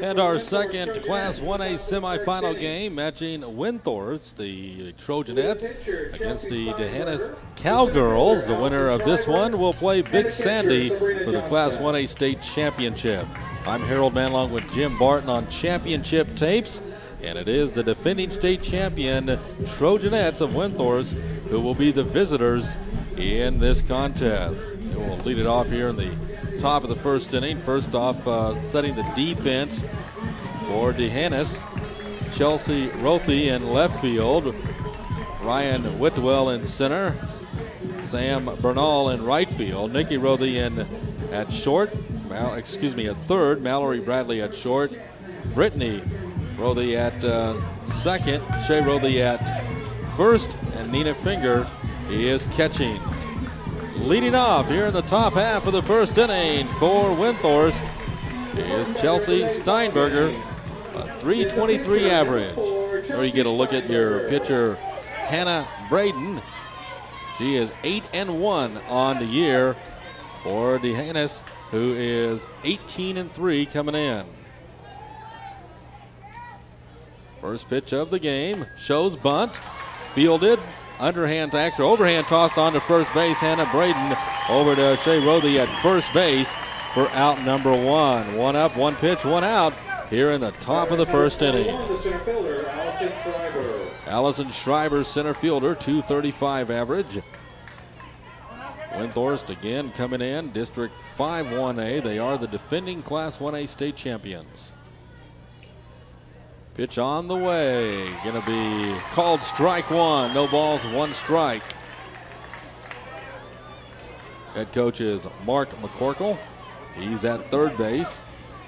And our second Class 1A semifinal game matching Windthorst, the Trojanettes, against the D'Hanis Cowgirls. The winner of this one will play Big Sandy for the Class 1A state championship. I'm Harold Manlong with Jim Barton on championship tapes. And it is the defending state champion Trojanettes of Windthorst who will be the visitors in this contest. And we'll lead it off here in the top of the first inning. First off, uh, setting the defense for D'Hanis. Chelsea Rothy in left field. Ryan Whitwell in center. Sam Bernal in right field. Nikki Rothy in at short. Mal, excuse me, at third. Mallory Bradley at short. Brittany Rothy at uh, second. Shay Rothy at first. And Nina Finger is catching. Leading off here in the top half of the first inning for Windthorst is Chelsea Steinberger, a 323 average. There you get a look at your pitcher, Hannah Braden. She is 8 and 1 on the year for D'Hanis, who is 18 and 3 coming in. First pitch of the game shows bunt, fielded, underhand to overhand tossed on to first base. Hannah Braden over to Shea Rothy at first base for out number one. One up, one pitch, one out here in the top of the first inning. Allison Schreiber, center fielder, 235 average. Windthorst again coming in, District 5 1A. They are the defending Class 1A state champions. Pitch on the way. Going to be called strike one. No balls, one strike. Head coach is Mark McCorkle. He's at third base.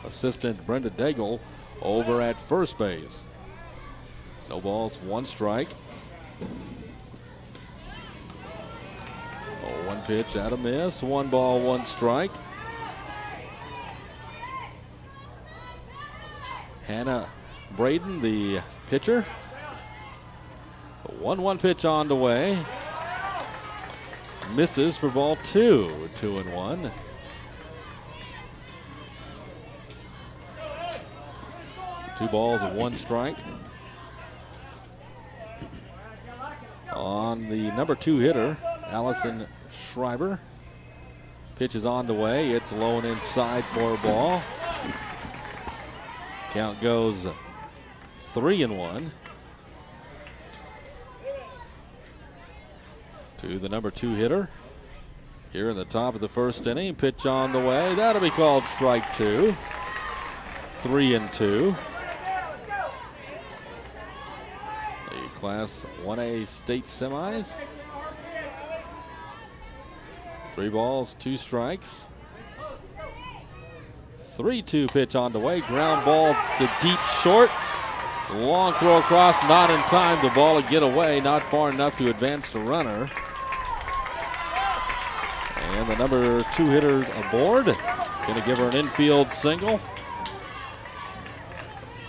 Assistant Brenda Daigle over at first base. No balls, one strike. Oh, one pitch out of miss. One ball, one strike. Hannah Braden, the pitcher. 1 1 pitch on the way. Misses for ball two. Two and one. Two balls and one strike. On the number two hitter, Allison Schreiber. Pitch is on the way. It's low and inside for a ball. Count goes three and one. To the number two hitter. Here in the top of the first inning, pitch on the way. That'll be called strike two. Three and two. The Class 1A state semis. Three balls, two strikes. 3 2 pitch on the way. Ground ball to deep short. Long throw across, not in time. The ball will get away, not far enough to advance the runner. And the number two hitter aboard. Going to give her an infield single.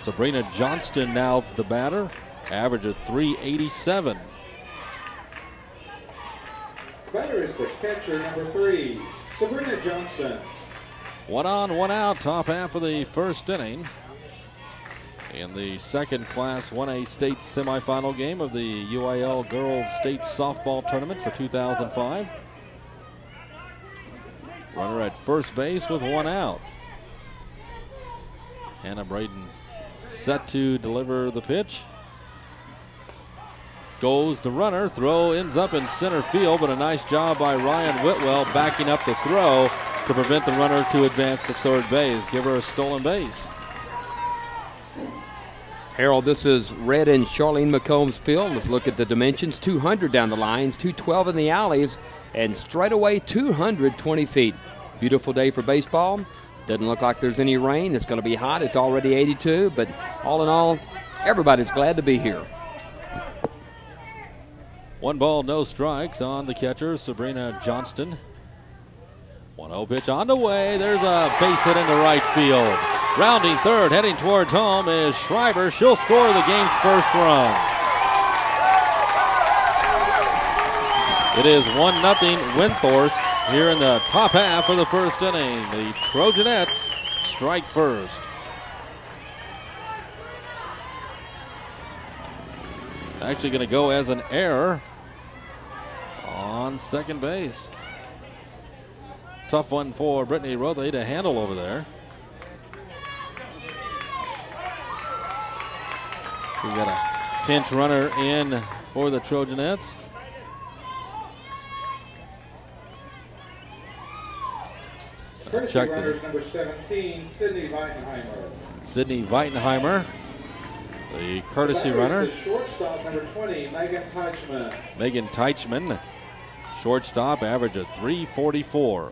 Sabrina Johnston now the batter. Average of 387. Batter is the catcher, number three, Sabrina Johnston. One on, one out, top half of the first inning in the second class 1A state semifinal game of the UIL Girls State Softball Tournament for 2005. Runner at first base with one out. Hannah Braden set to deliver the pitch. Goes the runner, throw ends up in center field, but a nice job by Ryan Whitwell backing up the throw to prevent the runner to advance to third base. Give her a stolen base. Harold, this is Red and Charline McCombs field. Let's look at the dimensions 200 down the lines, 212 in the alleys, and straight away 220 feet. Beautiful day for baseball. Doesn't look like there's any rain. It's going to be hot. It's already 82, but all in all, everybody's glad to be here. One ball, no strikes on the catcher, Sabrina Johnston. 1 0 pitch on the way. There's a base hit into right field. Rounding third, heading towards home is Schreiber. She'll score the game's first run. It is 1 0 Windthorst here in the top half of the first inning. The Trojanettes strike first. Actually, going to go as an error on second base. Tough one for Brittany Rothe to handle over there. We got a pinch runner in for the Trojanettes. Courtesy Check runners number 17, Sydney Weitenheimer. Sydney Weitenheimer, the courtesy Batter runner. the shortstop number 20, Megan Teichman. Megan Teichman, shortstop, average of 344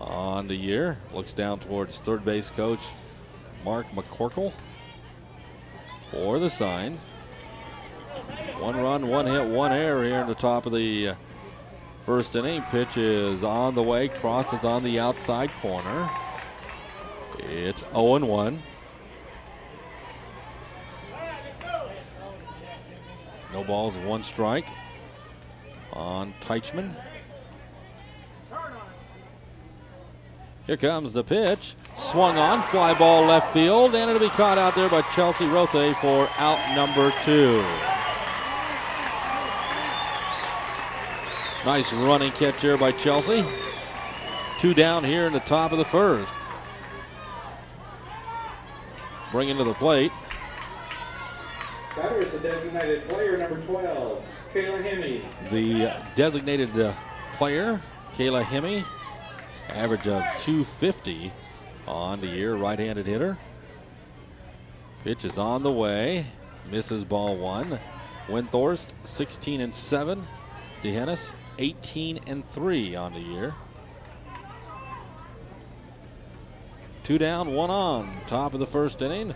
on the year. Looks down towards third base coach Mark McCorkle for the signs. One run, one hit, one error here in the top of the uh, first inning. Pitch is on the way, crosses on the outside corner. It's 0 1. No balls, one strike on Teichman. Here comes the pitch. Swung on, fly ball left field, and it'll be caught out there by Chelsea Rothe for out number two. Nice running catch here by Chelsea. Two down here in the top of the first. Bringing to the plate. Batter is the designated player number 12, Kayla Hemme. The designated uh, player, Kayla Hemme, average of 250 on the year, right handed hitter. Pitch is on the way, misses ball one. Windthorst 16 and 7. D'Hanis 18 and 3 on the year. Two down, one on. Top of the first inning.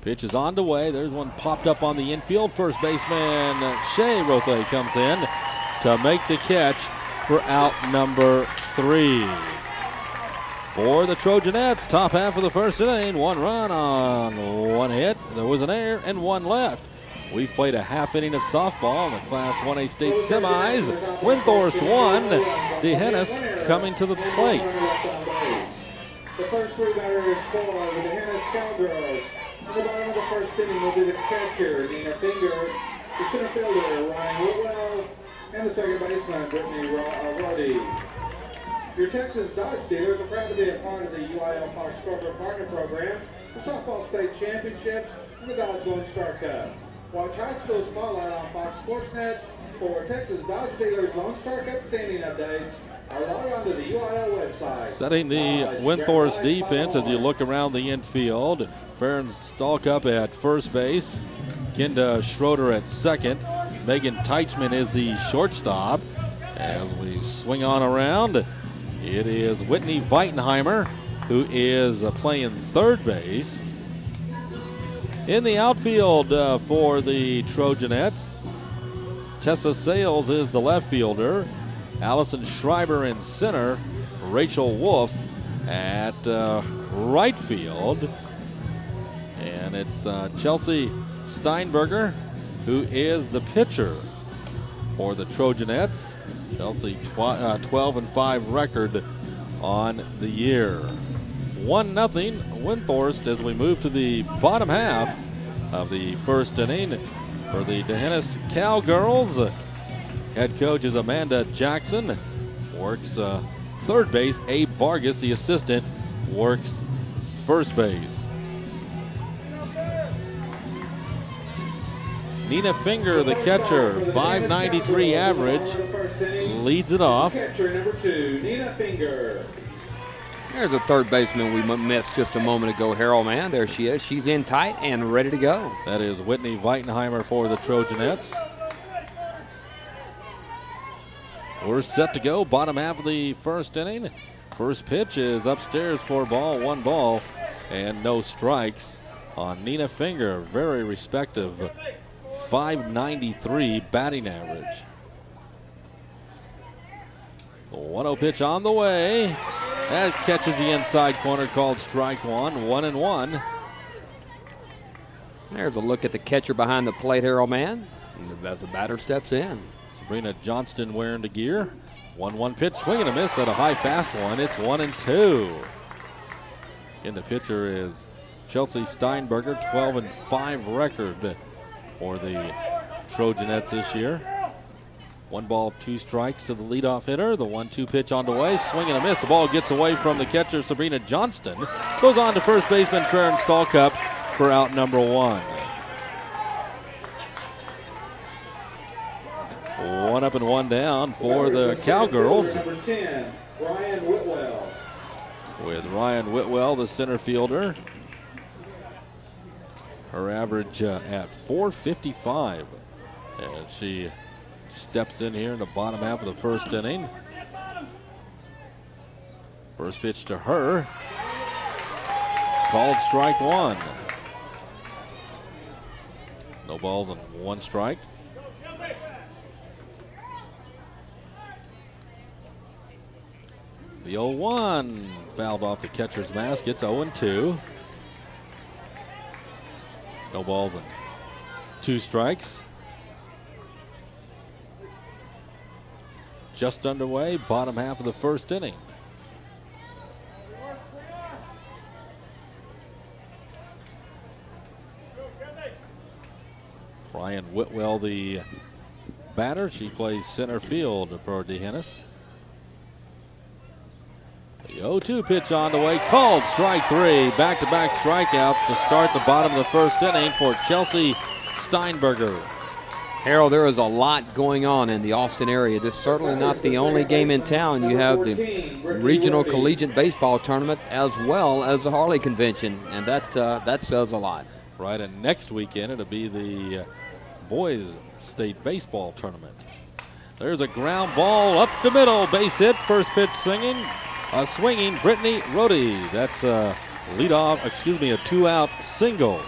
Pitch is on the way. There's one popped up on the infield. First baseman Shea Rothe comes in to make the catch for out number three. For the Trojanettes, top half of the first inning, one run on one hit. There was an error and one left. We've played a half inning of softball in the Class 1A state semis. Windthorst won. D'Hanis coming to the plate. The first three batters for the D'Hanis Cowgirls. In the bottom of the first inning will be the catcher, Nina Finger, the center fielder, Ryan Whitwell, and the second baseman, Brittany Ro- uh, Roddy. Your Texas Dodge dealers are proud to be a part of the UIL Fox Corporate Partner Program, the Softball State Championships, and the Dodge Lone Star Cup. Watch High School Spotlight on Fox Sportsnet for Texas Dodge dealers Lone Star Cup standing updates, or log on to the UIL website. Setting the Windthorst Grand defense as you look around the infield. Farron Stallcup at first base. Kenda Schroeder at second. Megan Teichman is the shortstop. As we swing on around, it is Whitney Weitenheimer who is uh, playing third base. In the outfield uh, for the Trojanettes, Tessa Sales is the left fielder. Allison Schreiber in center. Rachel Wolf at uh, right field. And it's uh, Chelsea Steinberger who is the pitcher for the Trojanettes. Chelsea tw- uh, 12 and 5 record on the year. 1 nothing Windthorst as we move to the bottom half of the first inning for the D'Hanis Cowgirls. Head coach is Amanda Jackson. Works uh, third base. Abe Vargas, the assistant, works first base. Nina Finger, the catcher, 593 average, leads it off. Catcher number two, Nina Finger. There's a third baseman we missed just a moment ago, Harold, man. There she is. She's in tight and ready to go. That is Whitney Weitenheimer for the Trojanettes. We're set to go. Bottom half of the first inning. First pitch is upstairs for ball, one ball, and no strikes on Nina Finger. Very respective 593 batting average. 1 0 pitch on the way. That catches the inside corner called strike one. One and one. There's a look at the catcher behind the plate, Harold, man. As the batter steps in. Sabrina Johnston wearing the gear. 1 1 pitch, swing and a miss at a high fast one. It's 1 and 2. In the pitcher is Chelsea Steinberger, 12 and 5 record for the Trojanettes this year. One ball, two strikes to the leadoff hitter. The one-two pitch on the way, swing and a miss. The ball gets away from the catcher Sabrina Johnston. Goes on to first baseman Farron Stallcup for out number one. One up and one down for the Cowgirls. Number 10, Ryan Whitwell. With Ryan Whitwell, the center fielder. Her average uh, at 455. And she steps in here in the bottom half of the first inning. First pitch to her. Called strike one. No balls and one strike. The 0 1 fouled off the catcher's mask. It's 0 2. No balls and two strikes. Just underway, bottom half of the first inning. Ryan Whitwell, the batter. She plays center field for D'Hanis. The 0 2 pitch on the way, called strike three. Back to back strikeouts to start the bottom of the first inning for Chelsea Steinberger. Harold, there is a lot going on in the Austin area. This is certainly not the only game in town. You have the regional collegiate baseball tournament as well as the Harley convention, and that uh, that says a lot. Right, and next weekend it'll be the uh, boys state baseball tournament. There's a ground ball up the middle, base hit, first pitch swinging, uh, swinging Brittany Rody. That's a lead off, excuse me, a two out single.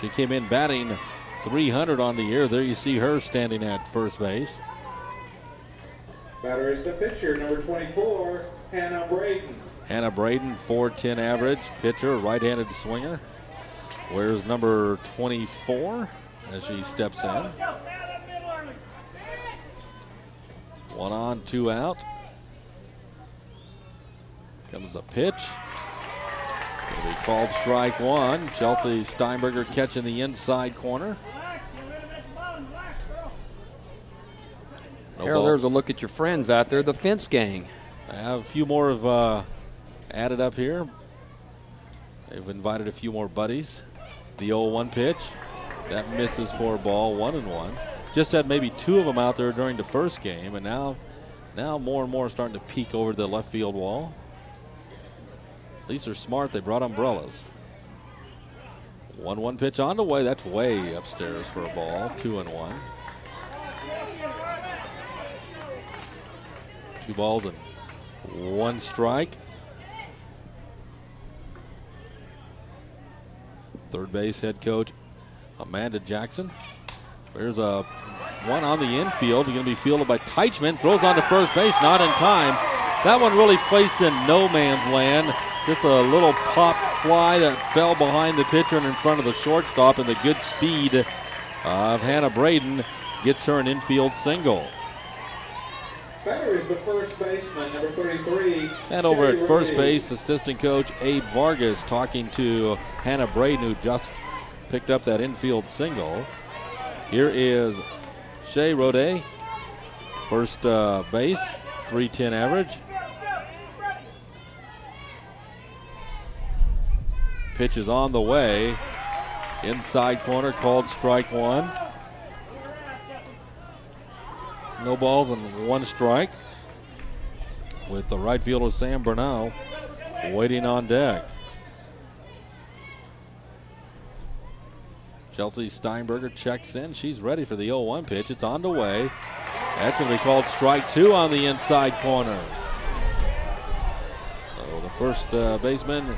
She came in batting 300 on the year. There you see her standing at first base. Batter is the pitcher, number 24, Hannah Braden. Hannah Braden, 410 average, pitcher, right handed swinger. Where's number 24 as she steps in? One on, two out. Comes a pitch. It'll be called strike one. Chelsea Steinberger catching the inside corner. No Harold, there's a look at your friends out there, the fence gang. I have a few more have uh, added up here. They've invited a few more buddies. The old one pitch, that misses for a ball, one and one. Just had maybe two of them out there during the first game, and now, now more and more starting to peek over the left field wall. These are smart. They brought umbrellas. One-one pitch on the way. That's way upstairs for a ball. Two and one. Two balls and one strike. Third base head coach Amanda Jackson. There's a one on the infield. Going to be fielded by Teichman. Throws on to first base, not in time. That one really placed in no man's land. Just a little pop fly that fell behind the pitcher and in front of the shortstop, and the good speed of Hannah Braden gets her an infield single. Batter is the first baseman, number 33. And over at first base, assistant coach Abe Vargas talking to Hannah Braden, who just picked up that infield single. Here is Shay Rode, first uh, base, 310 average. Pitch is on the way. Inside corner called strike one. No balls and one strike with the right fielder Sam Burnell waiting on deck. Chelsea Steinberger checks in. She's ready for the 0 1 pitch. It's on the way. That's going to be called strike two on the inside corner. So the first uh, baseman,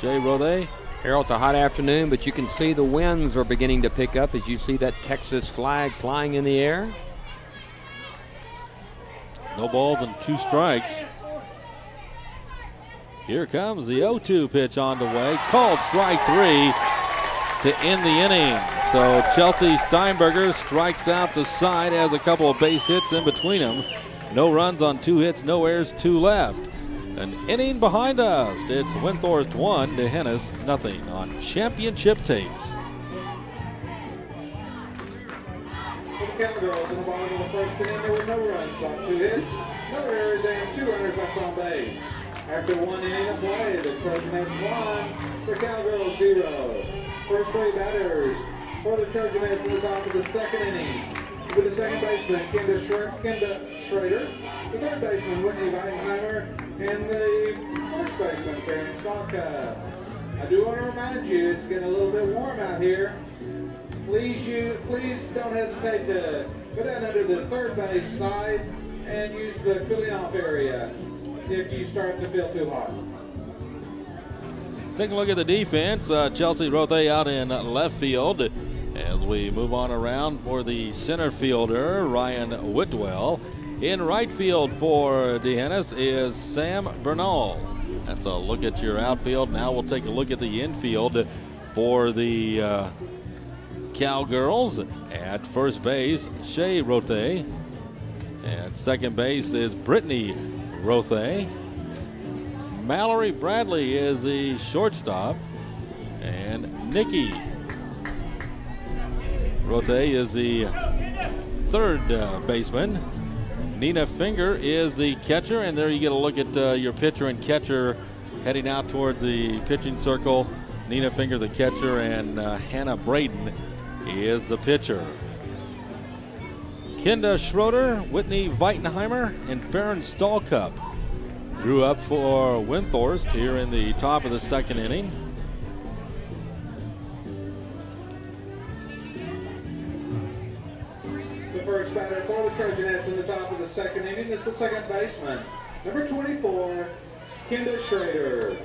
Shay Rode. Harold, it's a hot afternoon, but you can see the winds are beginning to pick up as you see that Texas flag flying in the air. No balls and two strikes. Here comes the 0 2 pitch on the way. Called strike three to end the inning. So Chelsea Steinberger strikes out the side, has a couple of base hits in between them. No runs on two hits, no errors, two left. An inning behind us. It's Windthorst 1, D'Hanis nothing on championship tapes. For the Cowgirls in the bottom of the first inning, there were no runs on two hits, no errors, and two runners left on base. After one inning of play, the Trojanettes won, the Cowgirls zero. First three batters for the Trojanettes in the top of the second inning. With the second baseman, Kenda, Schre- Schrader, the third baseman, Whitney Weitenheimer, and the first baseman, Karen Stalka. I do want to remind you, it's getting a little bit warm out here. Please you please don't hesitate to go down under the third base side and use the cooling off area if you start to feel too hot. Take a look at the defense. Uh, Chelsea Rothe out in left field. As we move on around for the center fielder, Ryan Whitwell. In right field for D'Hanis is Sam Bernal. That's a look at your outfield. Now we'll take a look at the infield for the uh, Cowgirls. At first base, Shay Rothe. At second base is Brittany Rothe. Mallory Bradley is the shortstop. And Nikki Rothe is the third uh, baseman. Nina Finger is the catcher, and there you get a look at uh, your pitcher and catcher heading out towards the pitching circle. Nina Finger, the catcher, and uh, Hannah Braden is the pitcher. Kenda Schroeder, Whitney Weitenheimer, and Farron Stallcup drew up for Windthorst here in the top of the second inning. For in the top of the second inning It's the second baseman, number 24, Kenda Schrader.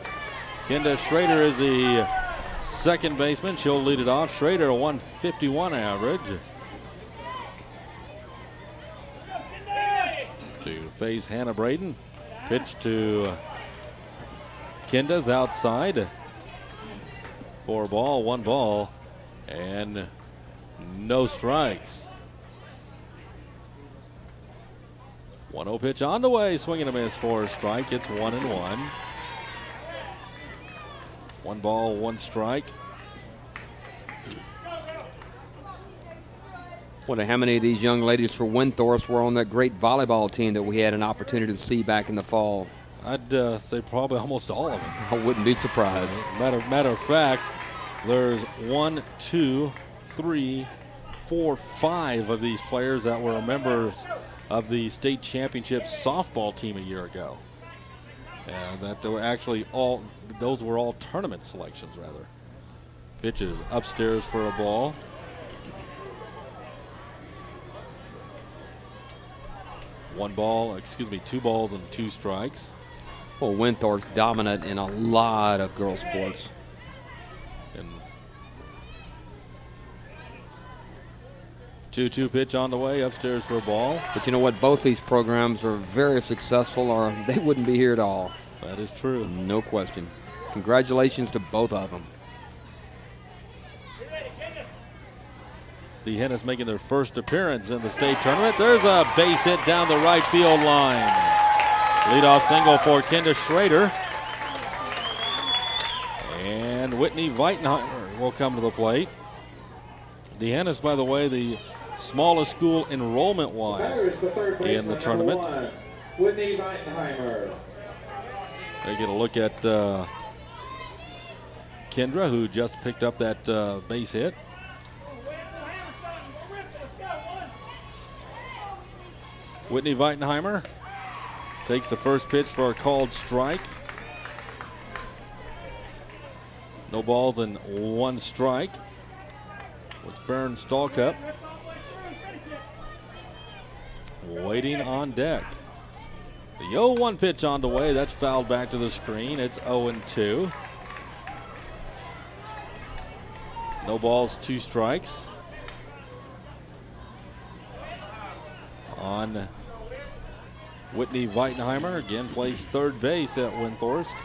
Kenda Schrader is the second baseman. She'll lead it off. Schrader, a 151 average. To face Hannah Braden. Pitch to Kenda's outside. Four ball, one ball, and no strikes. 1 0 pitch on the way, swinging a miss for a strike. It's one and one. One ball, one strike. Wonder how many of these young ladies for Windthorst were on that great volleyball team that we had an opportunity to see back in the fall. I'd uh, say probably almost all of them. I wouldn't be surprised. Matter, matter of fact, there's one, two, three, four, five of these players that were members of the state championship softball team a year ago. And that they were actually all, those were all tournament selections, rather. Pitches upstairs for a ball. One ball, excuse me, two balls and two strikes. Well, Windthorst's dominant in a lot of girls' sports. 2 2 pitch on the way upstairs for a ball. But you know what? Both these programs are very successful, or they wouldn't be here at all. That is true. No question. Congratulations to both of them. The Hennis making their first appearance in the state tournament. There's a base hit down the right field line. Leadoff single for Kenda Schrader. And Whitney Weitenheimer will come to the plate. D'Hanis, by the way, the smallest school enrollment wise the in the tournament. one, Whitney Weitenheimer. They get a look at uh, Kendra, who just picked up that uh, base hit. Whitney Weitenheimer takes the first pitch for a called strike. No balls and one strike with Farron Stallcup waiting on deck. The 0 1 pitch on the way. That's fouled back to the screen. It's 0 2. No balls, two strikes. On Whitney Weitenheimer. Again, plays third base at Windthorst.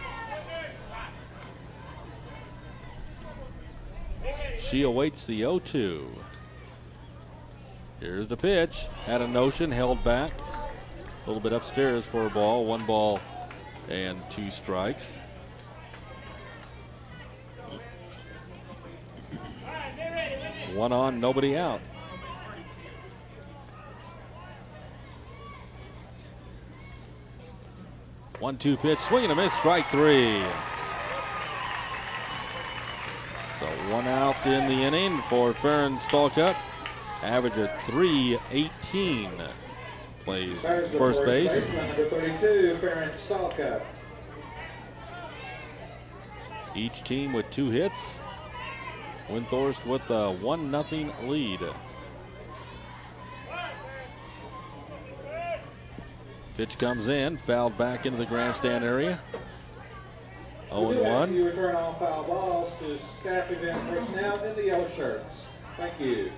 She awaits the 0 2. Here's the pitch. Had a notion, held back. A little bit upstairs for a ball. One ball and two strikes. One on, nobody out. One two pitch, swing and a miss, strike three. So one out in the inning for Farron Stalcup. Average of 318. Plays the first base. baseman, Number 32, Farron Stalcup. Each team with two hits. Windthorst with a 1 0 lead. Pitch comes in, fouled back into the grandstand area. 0 We do ask 1. You return all foul balls to staff event personnel in the yellow shirts. Thank you.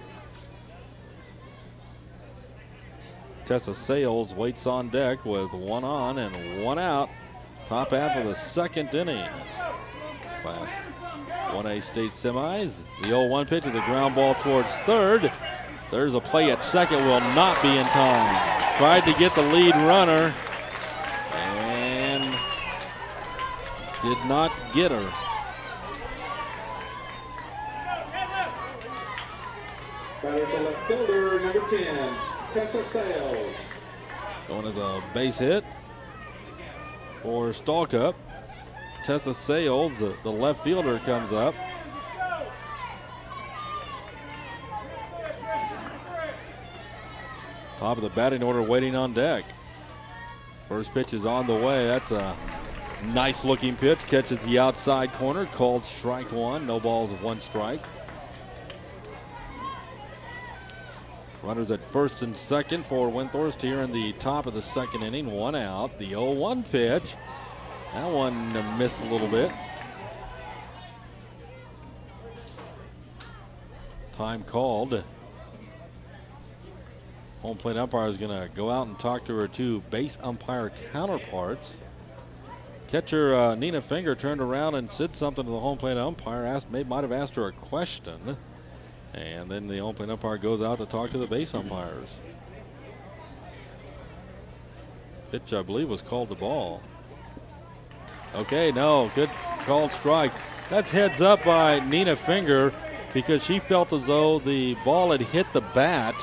Tessa Sales waits on deck with one on and one out. Top half of the second inning. Class 1A state semis. The 0 1 pitch is a ground ball towards third. There's a play at second, will not be in time. Tried to get the lead runner and did not get her. Batter's a left fielder, number 10, Tessa Sales. Going as a base hit for Stallcup. Tessa Sales, the the left fielder, comes up. Top of the batting order waiting on deck. First pitch is on the way. That's a nice looking pitch. Catches the outside corner. Called strike one. No balls, one strike. Runners at first and second for Windthorst here in the top of the second inning. One out. The 0 1 pitch. That one missed a little bit. Time called. Home plate umpire is going to go out and talk to her two base umpire counterparts. Catcher uh, Nina Finger turned around and said something to the home plate umpire. Asked, may, might have asked her a question. And then the home plate umpire goes out to talk to the base umpires. Pitch, I believe, was called the ball. Okay, no, good called strike. That's heads up by Nina Finger because she felt as though the ball had hit the bat.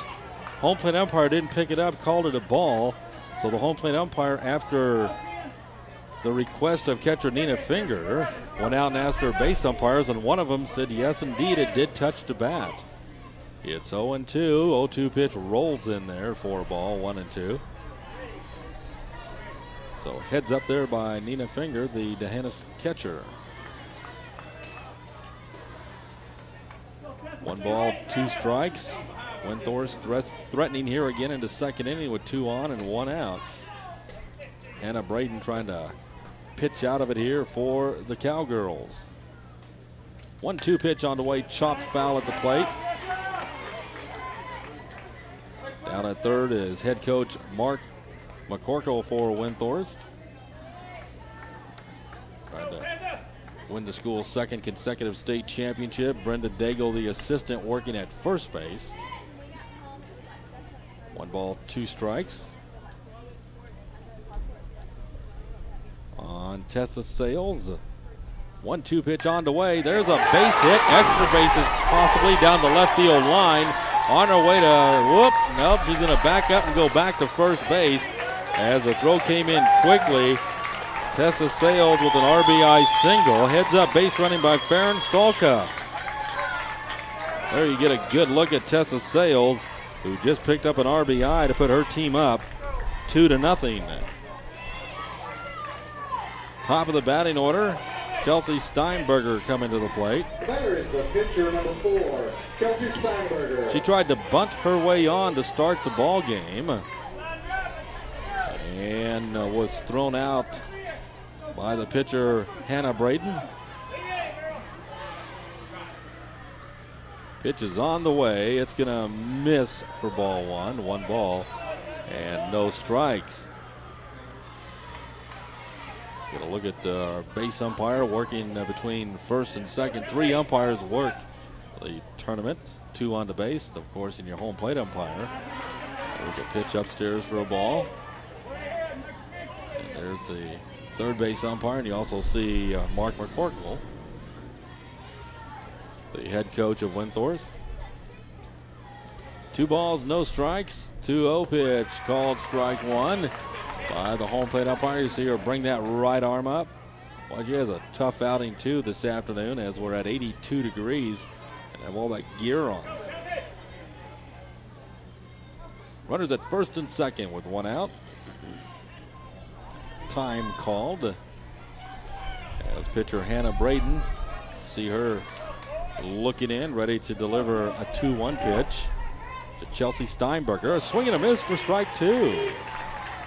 Home plate umpire didn't pick it up, called it a ball. So the home plate umpire, after the request of catcher Nina Finger, went out and asked her base umpires, and one of them said, yes, indeed, it did touch the bat. It's 0 2. 0 2 pitch rolls in there for a ball, 1 and 2. So heads up there by Nina Finger, the D'Hanis catcher. One ball, two strikes. Windthorst thre- threatening here again into second inning with two on and one out. Hannah Braden trying to pitch out of it here for the Cowgirls. One two pitch on the way, chopped foul at the plate. Down at third is head coach Mark McCorkle for Windthorst. Trying to win the school's second consecutive state championship. Brenda Daigle, the assistant, working at first base. One ball, two strikes. On Tessa Sales. One two pitch on the way. There's a base hit. Extra bases possibly down the left field line. On her way to whoop. Nope, she's going to back up and go back to first base as the throw came in quickly. Tessa Sales with an RBI single. Heads up base running by Farron Stalka. There you get a good look at Tessa Sales, who just picked up an RBI to put her team up two to nothing. Top of the batting order, Chelsea Steinberger coming to the plate. There is the pitcher, number four, Chelsea Steinberger. She tried to bunt her way on to start the ball game and uh, was thrown out by the pitcher Hannah Braden. Pitch is on the way. It's going to miss for ball one. One ball and no strikes. Get a look at uh, our base umpire working uh, between first and second. Three umpires work the tournament. Two on the base, of course, in your home plate umpire. There's a pitch upstairs for a ball. And there's the third base umpire, and you also see uh, Mark McCorkle, the head coach of Windthorst. Two balls, no strikes. 2 0 pitch called strike one by the home plate umpire. You see her bring that right arm up. Well, she has a tough outing too this afternoon as we're at 82 degrees and have all that gear on. Runners at first and second with one out. Time called as pitcher Hannah Braden. See her looking in, ready to deliver a 2 1 pitch to Chelsea Steinberger. A swing and a miss for strike two.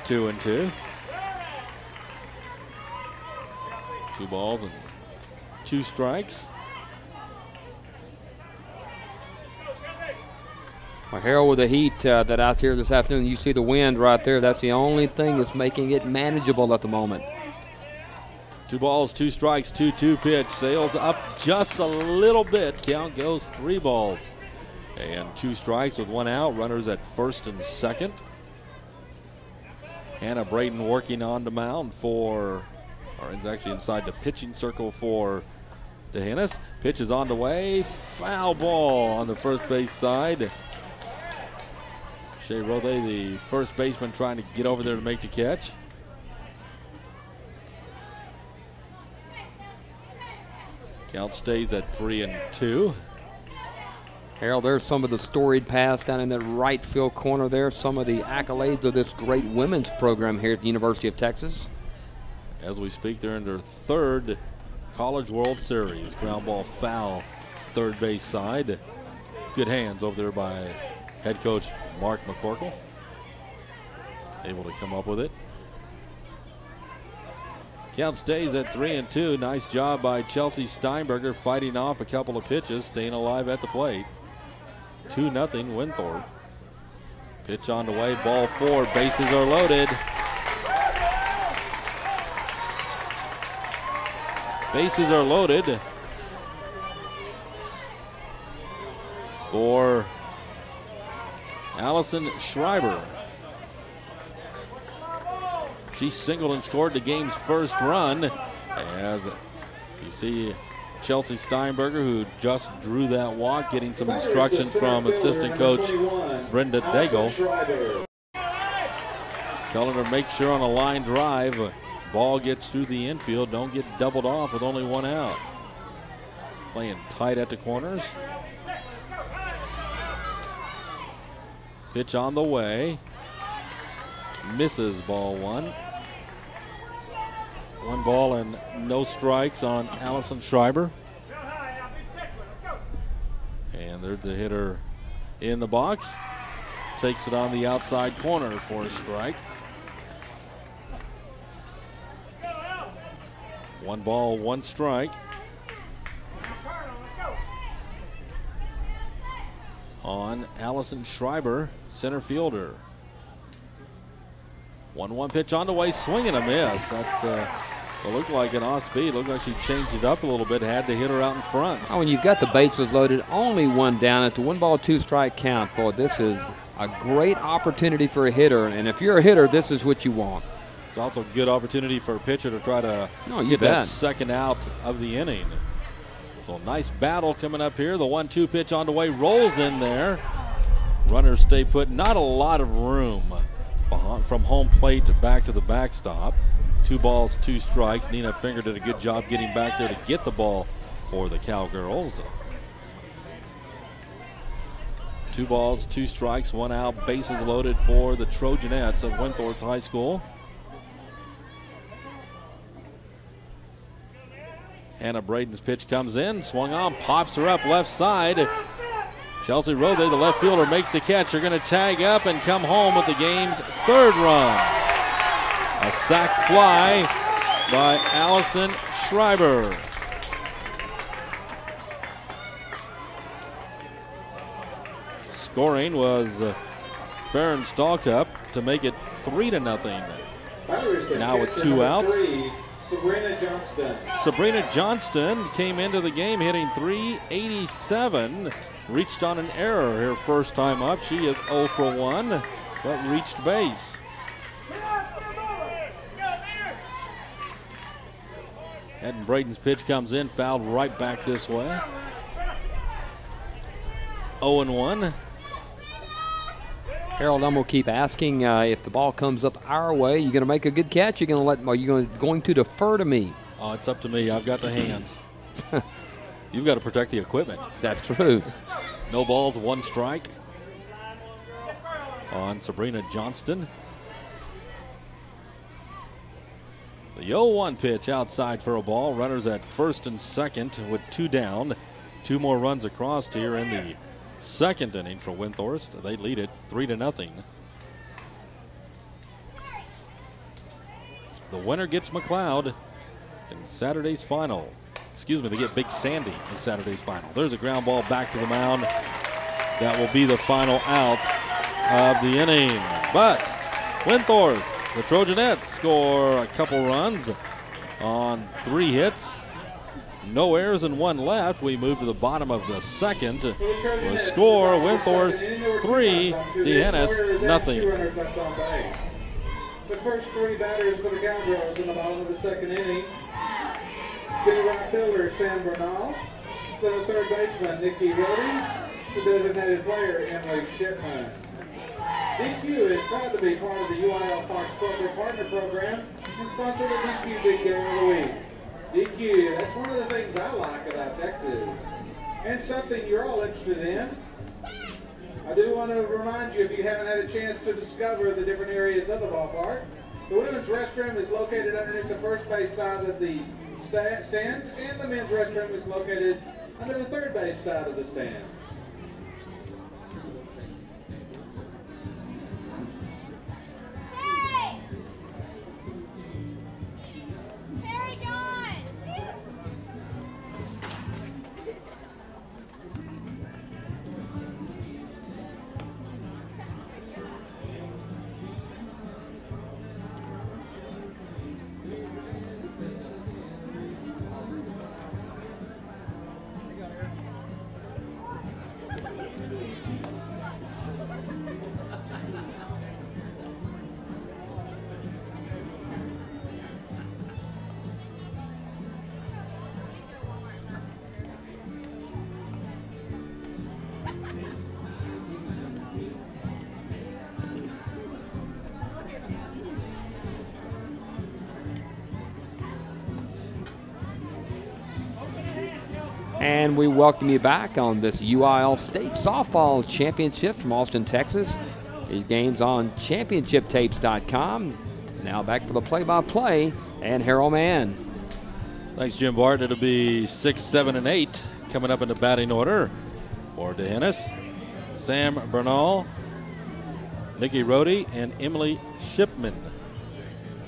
Two and two. Two balls and two strikes. Well, Harold, with the heat uh, that out here this afternoon, you see the wind right there. That's the only thing that's making it manageable at the moment. Two balls, two strikes, 2 2 pitch. Sails up just a little bit. Count goes three balls and two strikes with one out. Runners at first and second. Hannah Braden working on the mound for, or is actually inside the pitching circle for D'Hanis. Pitch is on the way. Foul ball on the first base side. Shea Rode, the first baseman, trying to get over there to make the catch. Count stays at three and two. Harold, there's some of the storied past down in that right field corner there. Some of the accolades of this great women's program here at the University of Texas. As we speak, they're in their third College World Series. Ground ball foul, third base side. Good hands over there by head coach Mark McCorkle. Able to come up with it. Count stays at three and two. Nice job by Chelsea Steinberger fighting off a couple of pitches, staying alive at the plate. 2 0 Windthorst. Pitch on the way, ball four, bases are loaded. Bases are loaded for Allison Schreiber. She singled and scored the game's first run as you see Chelsea Steinberger, who just drew that walk, getting some instructions from assistant coach Brenda Daigle. Telling her make sure on a line drive, ball gets through the infield, don't get doubled off with only one out. Playing tight at the corners. Pitch on the way. Misses ball one. One ball and no strikes on Allison Schreiber. And there's the hitter in the box. Takes it on the outside corner for a strike. One ball, one strike. On Allison Schreiber, center fielder. 1 1 pitch on the way, swing and a miss. That uh, looked like an off speed. Looked like she changed it up a little bit, had to hit her out in front. Oh, when you've got the bases loaded, only one down at the one ball, two strike count. Boy, this is a great opportunity for a hitter. And if you're a hitter, this is what you want. It's also a good opportunity for a pitcher to try to oh, get bet. that second out of the inning. So nice battle coming up here. The one-two pitch on the way rolls in there. Runners stay put. Not a lot of room from home plate to back to the backstop. Two balls, two strikes. Nina Finger did a good job getting back there to get the ball for the Cowgirls. Two balls, two strikes, one out, bases loaded for the Trojanettes of Windthorst High School. Hannah Braden's pitch comes in, swung on, pops her up left side. Chelsea Rode, the left fielder, makes the catch. They're going to tag up and come home with the game's third run. A sac fly by Allison Schreiber. Scoring was uh, Farron Stallcup to make it three to nothing. Now with two outs. Sabrina Johnston. Sabrina Johnston came into the game hitting 387. Reached on an error her first time up. She is 0 for 1, but reached base. Ed Braden's pitch comes in, fouled right back this way. 0 1. Harold, I'm gonna keep asking uh, if the ball comes up our way. You're gonna make a good catch. You're gonna let. Are you going going to defer to me? Oh, it's up to me. I've got the hands. You've got to protect the equipment. That's true. No balls, one strike on Sabrina Johnston. The 0 1 pitch outside for a ball. Runners at first and second with two down. Two more runs across here in the second inning for Windthorst. They lead it three to nothing. The winner gets McLeod in Saturday's final. Excuse me, they get Big Sandy in Saturday's final. There's a ground ball back to the mound. That will be the final out of the inning. But Windthorst, the Trojanettes score a couple runs on three hits. No errors and one left. We move to the bottom of the second. The score, Windthorst three, D'Hanis nothing. The first three batters for the Cowgirls in the bottom of the second inning. The right fielder, Sam Bernal. The third baseman, Nikki Rohde. The designated player, Emily Shipman. DQ is proud to be part of the UIL Fox Corporate Partner Program and sponsor the DQ Big Game of the Week. DQ, that's one of the things I like about Texas. And something you're all interested in. I do want to remind you, if you haven't had a chance to discover the different areas of the ballpark, the women's restroom is located underneath the first base side of the stands, and the men's restroom is located under the third base side of the stands. And we welcome you back on this UIL State Softball Championship from Austin, Texas. These games on championshiptapes.com. Now back for the play by play and Harold Mann. Thanks, Jim Bart. It'll be six, seven, and eight coming up in the batting order for D'Hanis, Sam Bernal, Nikki Rohde, and Emily Shipman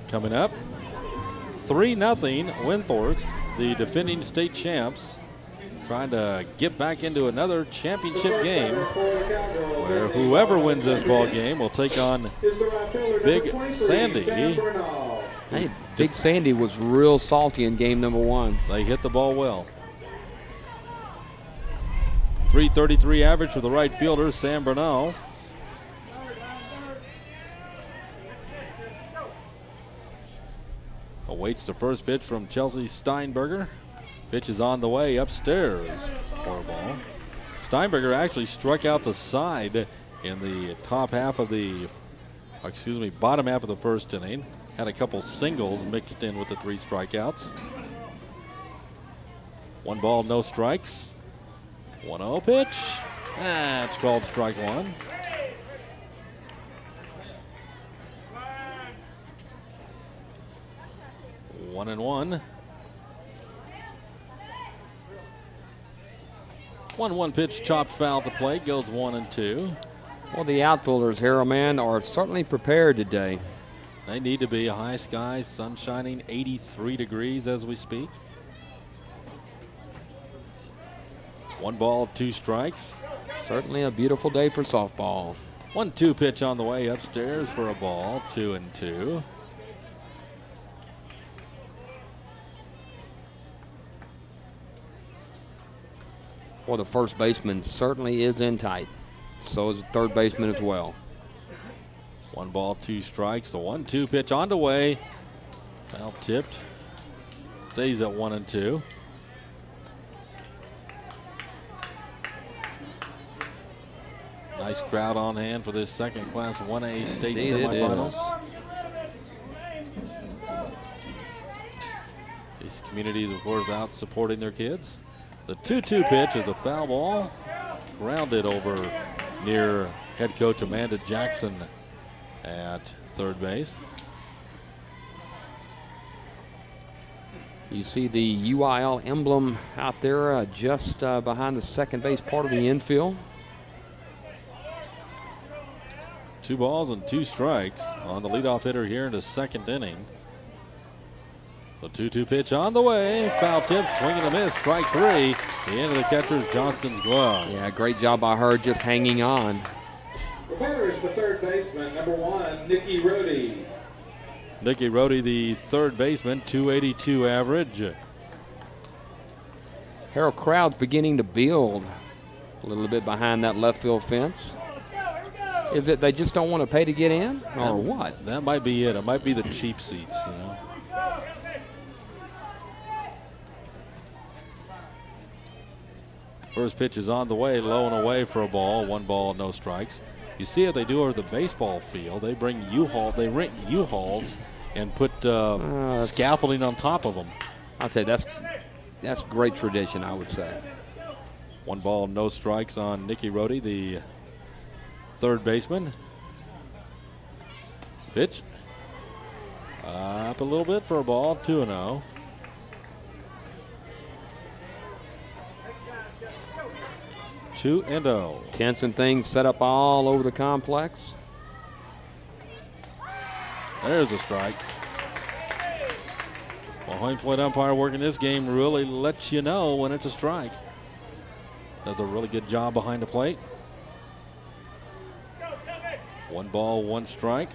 coming up. 3 0 Windthorst, the defending state champs, trying to get back into another championship game where whoever wins this ball game will take on Big Sandy. Hey, Big Sandy was real salty in game number one. They hit the ball well. 333 average for the right fielder, Sam Bernal. Awaits the first pitch from Chelsea Steinberger. Pitch is on the way upstairs for ball. Steinberger actually struck out the side in the top half of the, excuse me, bottom half of the first inning. Had a couple singles mixed in with the three strikeouts. One ball, no strikes. 1 0 pitch. That's called strike one. One and one. One one pitch chopped foul to plate goes one and two. Well, the outfielders, Harold Mann, are certainly prepared today. They need to be high skies, sun shining, 83 degrees as we speak. One ball, two strikes. Certainly a beautiful day for softball. One two pitch on the way upstairs for a ball, two and two. Well, the first baseman certainly is in tight. So is the third baseman as well. One ball, two strikes. The one two pitch on the way. Foul tipped. Stays at one and two. Nice crowd on hand for this second class 1A state Indeed semifinals. These communities, of course, out supporting their kids. The 2 2 pitch is a foul ball, grounded over near head coach Amanda Jackson at third base. You see the UIL emblem out there uh, just uh, behind the second base part of the infield. Two balls and two strikes on the leadoff hitter here in the second inning. The 2 2 pitch on the way. Foul tip, swing and a miss. Strike three. The end of the catcher's Johnston's glove. Yeah, great job by her just hanging on. The batter is the third baseman, number one, Nikki Rohde. Nikki Rohde, the third baseman, 282 average. Harold crowd's beginning to build a little bit behind that left field fence. Is it they just don't want to pay to get in, or what? That might be it. It might be the cheap seats, you know. First pitch is on the way, low and away for a ball. One ball, no strikes. You see what they do over the baseball field. They bring U-Haul, they rent U-Hauls and put uh, Uh, scaffolding on top of them. I'll tell you that's that's great tradition, I would say. One ball, no strikes on Nicky Rohde, the third baseman. Pitch. Up a little bit for a ball, 2 and oh. 0. Two and oh. Tents and things set up all over the complex. There's a strike. Well, home plate umpire working this game really lets you know when it's a strike. Does a really good job behind the plate. One ball, one strike.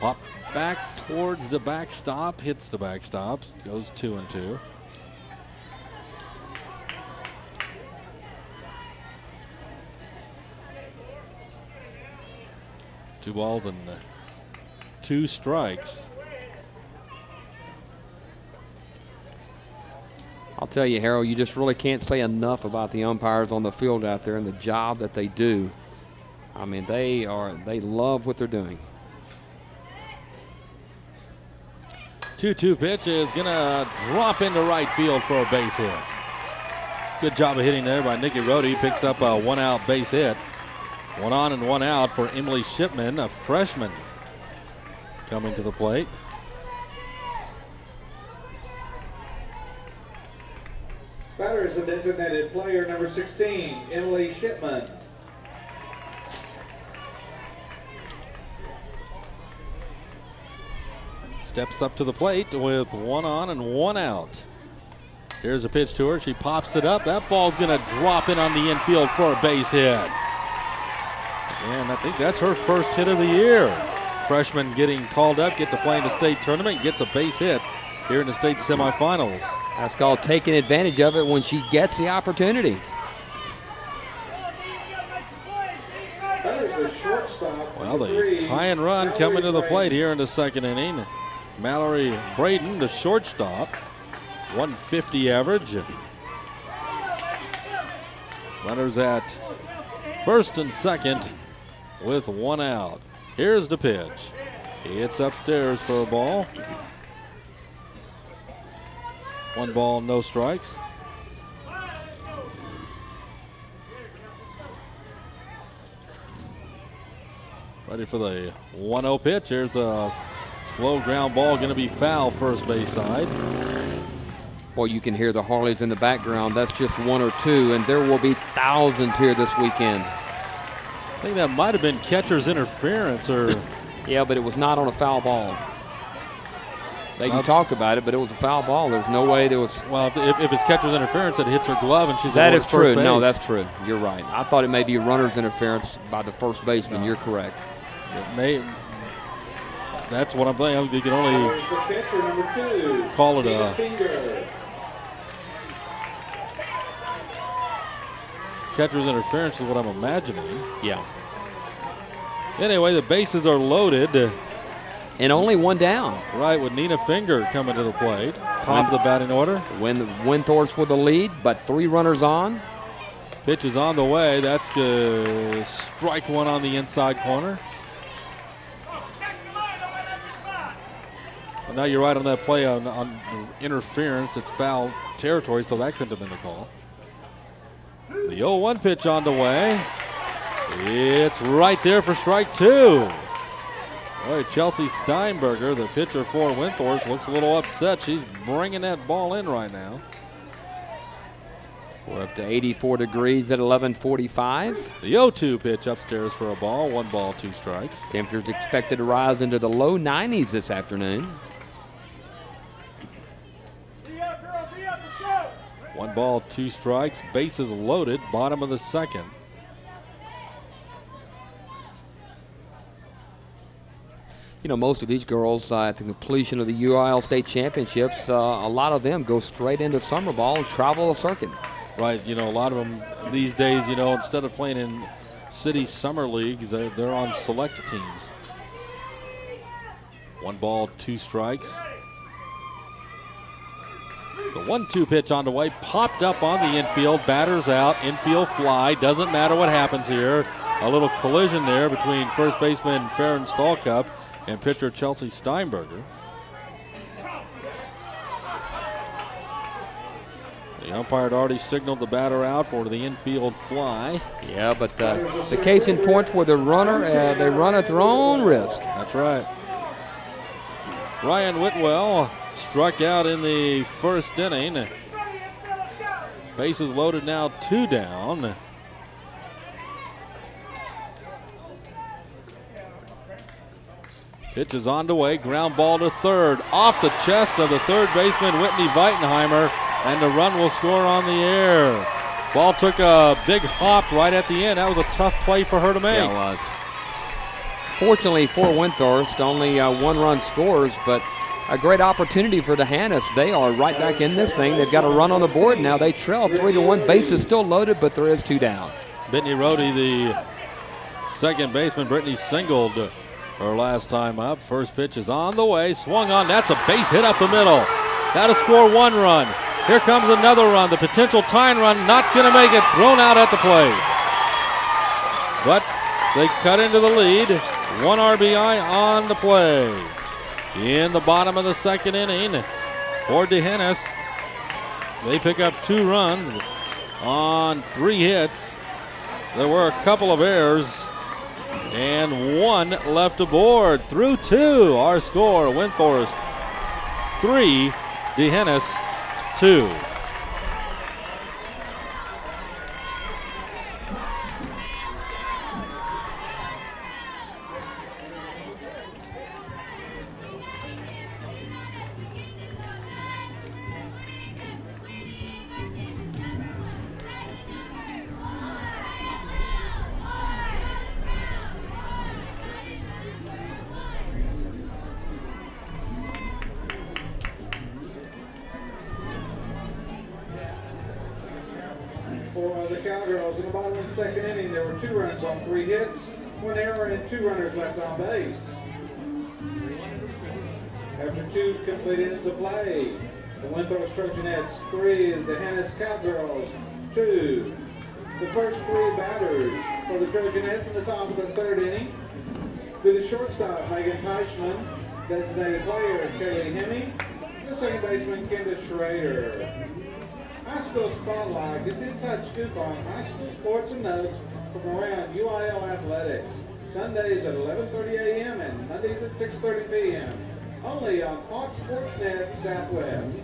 Pop back towards the backstop, hits the backstop, goes two and two. Two balls and uh, two strikes. I'll tell you, Harold, you just really can't say enough about the umpires on the field out there and the job that they do. I mean, they are they love what they're doing. 2 2 pitch is going to drop into right field for a base hit. Good job of hitting there by Nicky Rohde. He picks up a one out base hit. One on and one out for Emily Shipman, a freshman coming to the plate. Batter is a designated player, number 16, Emily Shipman. Steps up to the plate with one on and one out. Here's a pitch to her. She pops it up. That ball's going to drop in on the infield for a base hit. And I think that's her first hit of the year. Freshman getting called up, get to play in the state tournament, gets a base hit here in the state semifinals. That's called taking advantage of it when she gets the opportunity. Batter is the shortstop, Well, the tie and run Mallory coming to the plate here in the second inning. Mallory Braden, the shortstop, 150 average. Runners at first and second with one out. Here's the pitch. It's upstairs for a ball. One ball, no strikes. Ready for the 1 0 pitch. Here's a slow ground ball going to be foul first base side. Boy, you can hear the Harleys in the background. That's just one or two, and there will be thousands here this weekend. I think that might have been catcher's interference or Yeah, but it was not on a foul ball. They can talk about it, but it was a foul ball. There's no way there was. well, if, if it's catcher's interference, it hits her glove and she's That is true. No, that's true. You're right. I thought it may be runner's interference by the first baseman. You're correct. It may, that's what I'm thinking. You can only There's the pitcher, number two, Call it a- Finger. catcher's interference is what I'm imagining. Yeah. Anyway, the bases are loaded. and only one down. Right, with Nina Finger coming to the plate. Top of the batting order. When Windthorst for the lead, but three runners on. Pitch is on the way. That's good. Strike one on the inside corner. Well, now you're right on that play on, on interference. It's foul territory, so that couldn't have been the call. The 0 1 pitch on the way. It's right there for strike two. All right, Chelsea Steinberger, the pitcher for Windthorst, looks a little upset. She's bringing that ball in right now. We're up to 84 degrees at 11:45. The 0-2 pitch upstairs for a ball. One ball, two strikes. Temperatures expected to rise into the low 90s this afternoon. One ball, two strikes. Bases loaded. Bottom of the second. You know, most of these girls uh, at the completion of the UIL state championships, uh, a lot of them go straight into summer ball and travel the circuit. Right. You know, a lot of them these days, you know, instead of playing in city summer leagues, they're, on select teams. One ball, two strikes. The one-two pitch on the way, popped up on the infield, batters out, infield fly. Doesn't matter what happens here. A little collision there between first baseman Farron Stallcup and pitcher Chelsea Steinberger. The umpire had already signaled the batter out for the infield fly. Yeah, but uh, the case in point for the runner, uh, they run at their own risk. That's right. Ryan Whitwell struck out in the first inning. Bases loaded now, two down. Pitch is on the way. Ground ball to third. Off the chest of the third baseman, Whitney Weitenheimer, and the run will score on the air. Ball took a big hop right at the end. That was a tough play for her to make. Yeah, it was. Fortunately for Windthorst, only uh, one run scores, but a great opportunity for D'Hanis. They are right back in this thing. They've got a run on the board now. They trail three to one. Base is still loaded, but there is two down. Brittany Rohde, the second baseman. Brittany singled her last time up. First pitch is on the way. Swung on. That's a base hit up the middle. That'll score one run. Here comes another run. The potential tying run not going to make it. Thrown out at the plate. But they cut into the lead. One RBI on the play. In the bottom of the second inning for D'Hanis. They pick up two runs on three hits. There were a couple of errors and one left aboard. Through two, our score, Windthorst three, D'Hanis two. Two runners left on base. After two completed, innings of play, the Windthorst Trojanettes three, D'Hanis Cowgirls two. The first three batters for the Trojanettes in the top of the third inning. To the shortstop, Megan Teichman, designated player Kaylee Hemme, the second baseman Kenda Schrader. High School Spotlight gets inside scoop on high school sports and notes from around UIL athletics. Sundays at 11:30 a.m. and Mondays at 6:30 p.m. Only on Fox Sports Net Southwest.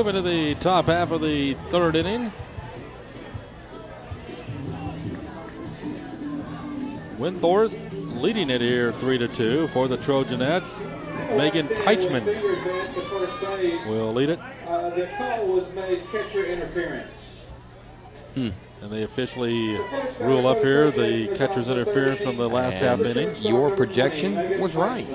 Moving to the top half of the third inning. Windthorst leading it here 3 to 2 for the Trojanettes. Megan Teichman will lead it. Uh, the call was made catcher interference. Hmm. And they officially rule up here the catcher's interference from the last half inning. Your projection was right.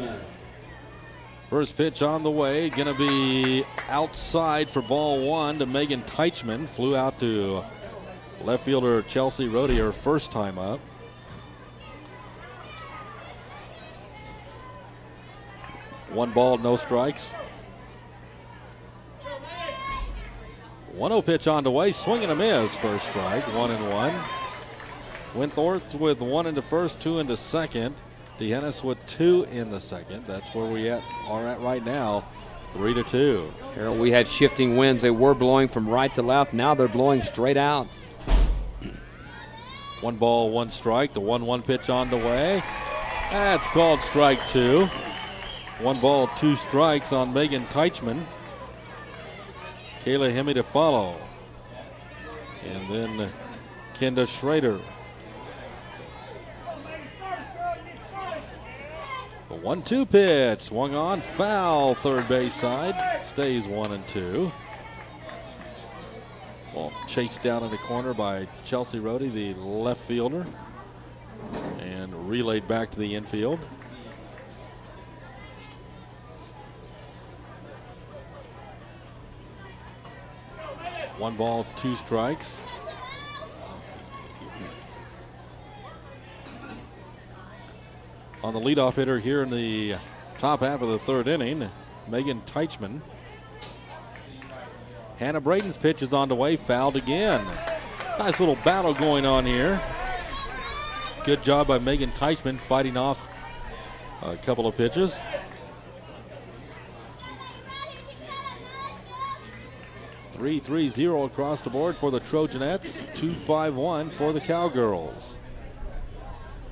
First pitch on the way, going to be outside for ball one to Megan Teichman. Flew out to left fielder Chelsea Rohde her first time up. One ball, no strikes. 1 0 pitch on the way, swinging a miss. First strike, one and one. Windthorst with one into first, two into second. D'Hanis with two in the second. That's where we at, are at right now, three to two. Harold, we had shifting winds. They were blowing from right to left. Now they're blowing straight out. One ball, one strike. The 1 1 pitch on the way. That's called strike two. One ball, two strikes on Megan Teichman. Kayla Hemme to follow. And then Kenda Schrader. 1 2 pitch swung on, foul, third base side. Stays one and two. Ball chased down in the corner by Chelsea Rohde, the left fielder, and relayed back to the infield. One ball, two strikes. On the leadoff hitter here in the top half of the third inning, Megan Teichman. Hannah Braden's pitch is on the way, fouled again. Nice little battle going on here. Good job by Megan Teichman fighting off a couple of pitches. Three three zero across the board for the Trojanettes. Two five one for the Cowgirls.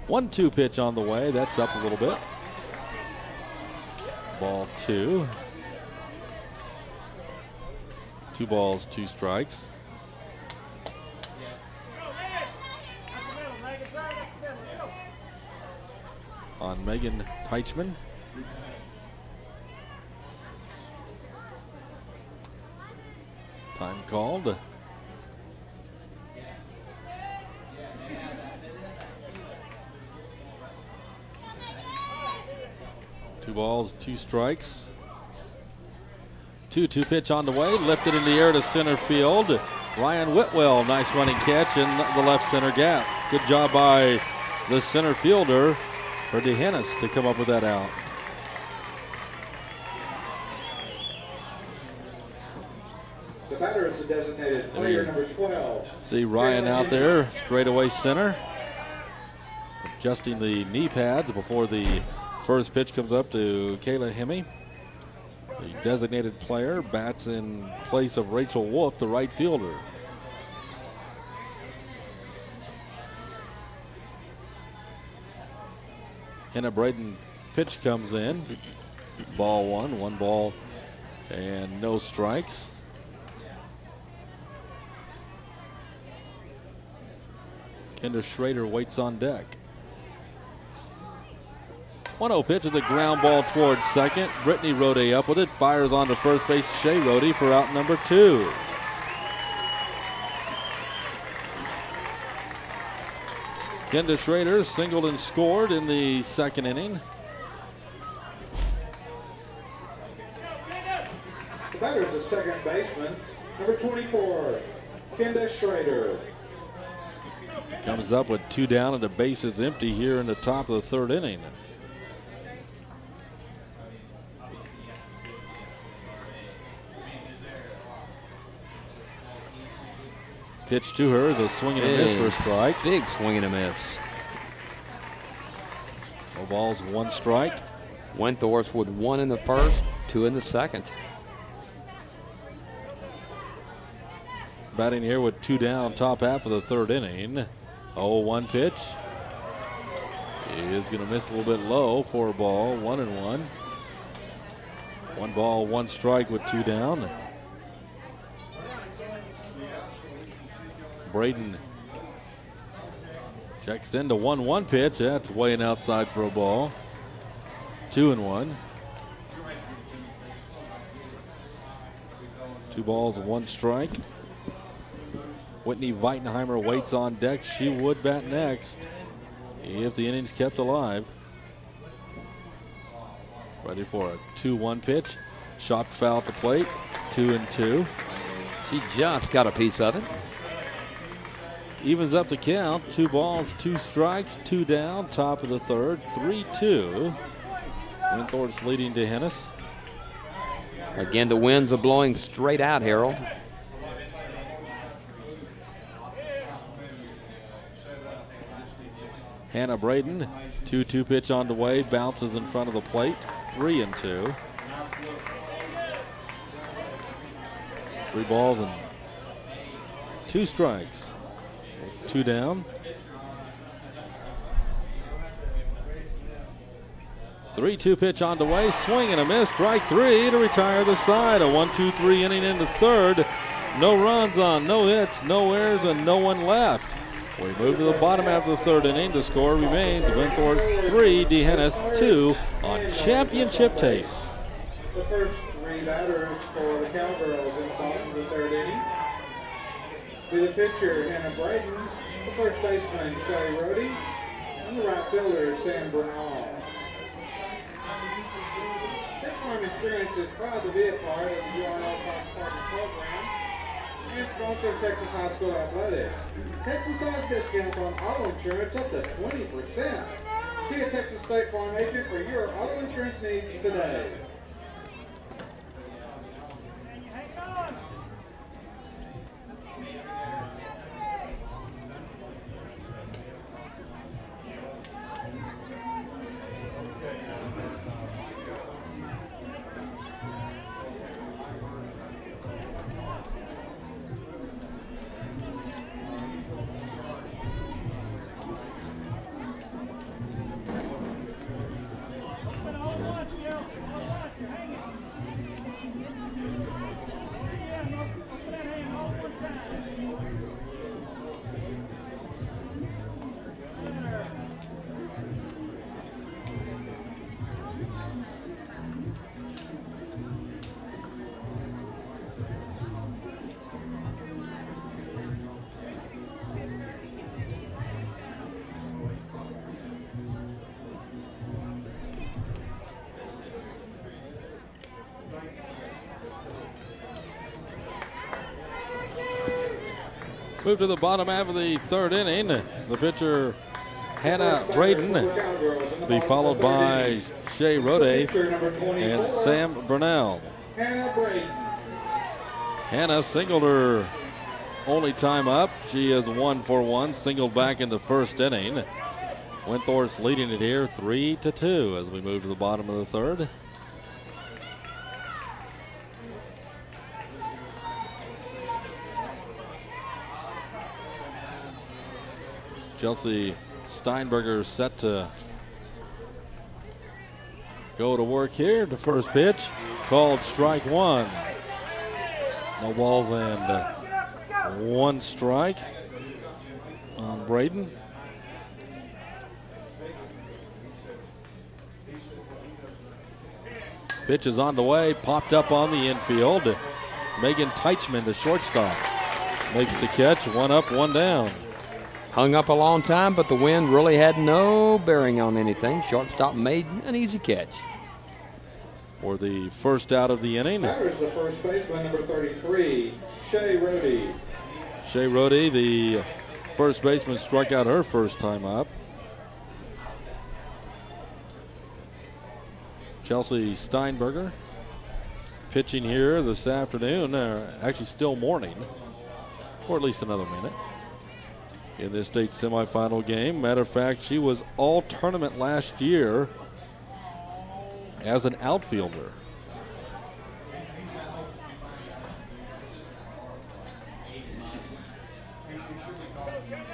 One two pitch on the way. That's up a little bit. Ball two. Two balls, two strikes. On Megan Teichman. Time called. Two balls, two strikes. 2 2 pitch on the way, lifted in the air to center field. Ryan Whitwell, nice running catch in the left center gap. Good job by the center fielder for D'Hanis to come up with that out. The batter is a designated player number 12. See Ryan out there, straightaway center. Adjusting the knee pads before the first pitch comes up to Kayla Hemme. The designated player bats in place of Rachel Wolf, the right fielder. Hannah Braden pitch comes in. Ball one, one ball and no strikes. Kenda Schrader waits on deck. 1 0 pitch is a ground ball towards second. Brittany Rohde up with it. Fires on to first base. Shea Rohde for out number two. Kenda Schrader singled and scored in the second inning. The batter is the second baseman, number 24, Kenda Schrader. Comes up with two down and the base is empty here in the top of the third inning. Pitch to her is a swing and a miss for a strike. Big swing and a miss. No balls, one strike. Windthorst with one in the first, two in the second. Batting here with two down, top half of the third inning. 0 1 pitch. Is going to miss a little bit low for a ball, one and one. One ball, one strike with two down. Braden Checks into 1 1 pitch. That's way and outside for a ball. 2 and 1. Two balls, one strike. Whitney Weitenheimer waits on deck. She would bat next if the innings kept alive. Ready for a 2 1 pitch. Shot foul at the plate. 2 and 2. She just got a piece of it. Evens up the count. Two balls, two strikes, two down. Top of the third. 3 2. Windthorst's leading D'Hanis. Again, the winds are blowing straight out, Harold. Hannah Braden, 2 2 pitch on the way, bounces in front of the plate, 3 and 2. Three balls and two strikes. Two down. Three two pitch on the way, swing and a miss, strike three to retire the side. A one two three inning into third. No runs on, no hits, no errors, and no one left. We move to the bottom half of the third inning. The score remains Windthorst 3, D'Hanis 2 on championship tapes. The first three batters for the Cowgirls in the the third inning. Be the pitcher, Hannah Braden, the first baseman, Shay Rohde, and the right fielder, Sam Bernal. State Farm Insurance is proud to be a part of the UIL Fox Partner Program and sponsor Texas High School Athletics. Texas has discounts on auto insurance up to 20%. See a Texas State Farm agent for your auto insurance needs today. Move to the bottom half of the third inning. The pitcher, Hannah Braden, be followed by Shay Rohde and Sam Bernal. Hannah singled her only time up. She is one for one, singled back in the first inning. Windthorst's leading it here, three to two, as we move to the bottom of the third. Chelsea Steinberger set to go to work here. The first pitch called strike one. No balls and one strike on Braden. Pitch is on the way, popped up on the infield. Megan Teichman, the shortstop, makes the catch. One up, one down. Hung up a long time, but the wind really had no bearing on anything. Shortstop made an easy catch. For the first out of the inning, Batters the first baseman, number 33, Shay Rohde. Shay Rohde, the first baseman, struck out her first time up. Chelsea Steinberger pitching here this afternoon, uh, actually still morning, for at least another minute in this state semifinal game. Matter of fact, she was all tournament last year as an outfielder.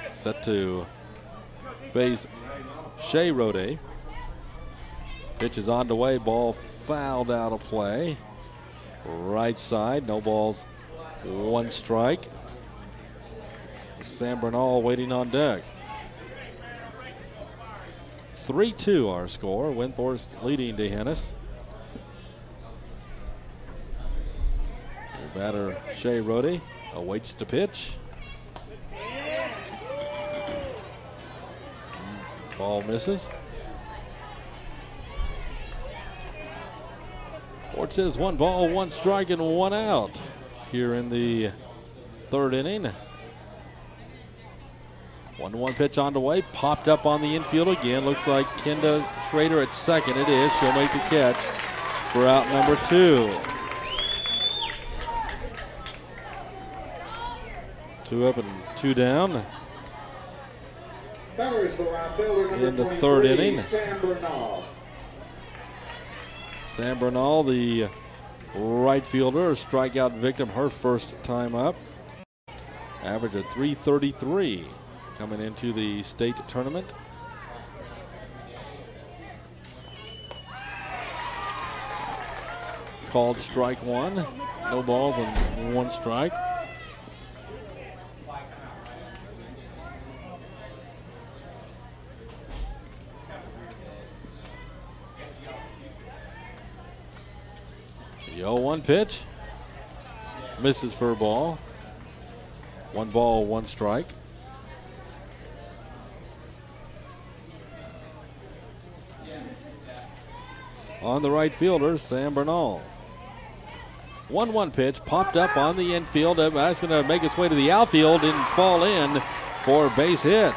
Set to face Shea Rohde. Pitch is on the way. Ball fouled out of play. Right side. No balls. One strike. Sam Bernal waiting on deck. 3 2 our score. Windthorst leading D'Hanis. Batter Shea Rohde awaits the pitch. Ball misses. Board says one ball, one strike, and one out here in the third inning. One one pitch on the way, popped up on the infield again. Looks like Kenda Schrader at second. It is. She'll make the catch for out number two. Two up and two down. In the third inning. Sam Bernal. Sam Bernal, the right fielder, strikeout victim, her first time up. Average of 333 coming into the state tournament. Called strike one. No balls and one strike. The 0-1 pitch. Misses for a ball. One ball, one strike. On the right fielder, Sam Bernal. 1 1 pitch popped up on the infield. That's going to make its way to the outfield and fall in for base hit.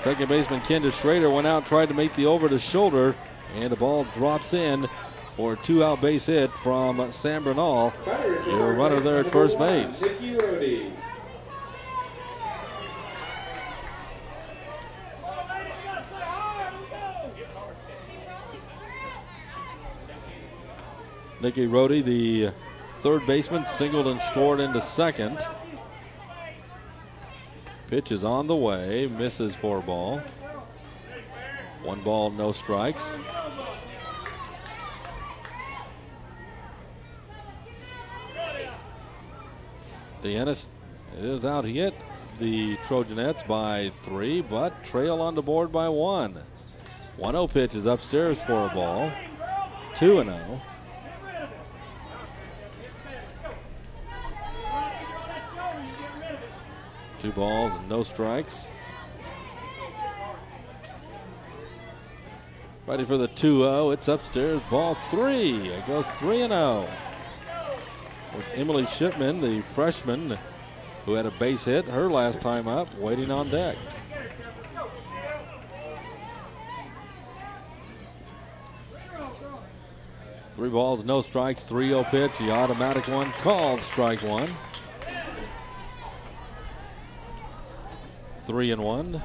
Second baseman Kenda Schrader went out, tried to make the over the shoulder, and the ball drops in for a two out base hit from Sam Bernal. Your runner there at first base. Nicky Rohde, the third baseman, singled and scored into second. Pitch is on the way, misses for a ball. One ball, no strikes. D'Hanis is out hit the Trojanettes by three, but trail on the board by one. 1 0 pitch is upstairs for a ball. 2 0. Two balls and no strikes. Ready for the 2 0. It's upstairs. Ball three. It goes 3 0. With Emily Shipman, the freshman who had a base hit her last time up, waiting on deck. Three balls, no strikes, 3 0 pitch. The automatic one called strike one. Three and one.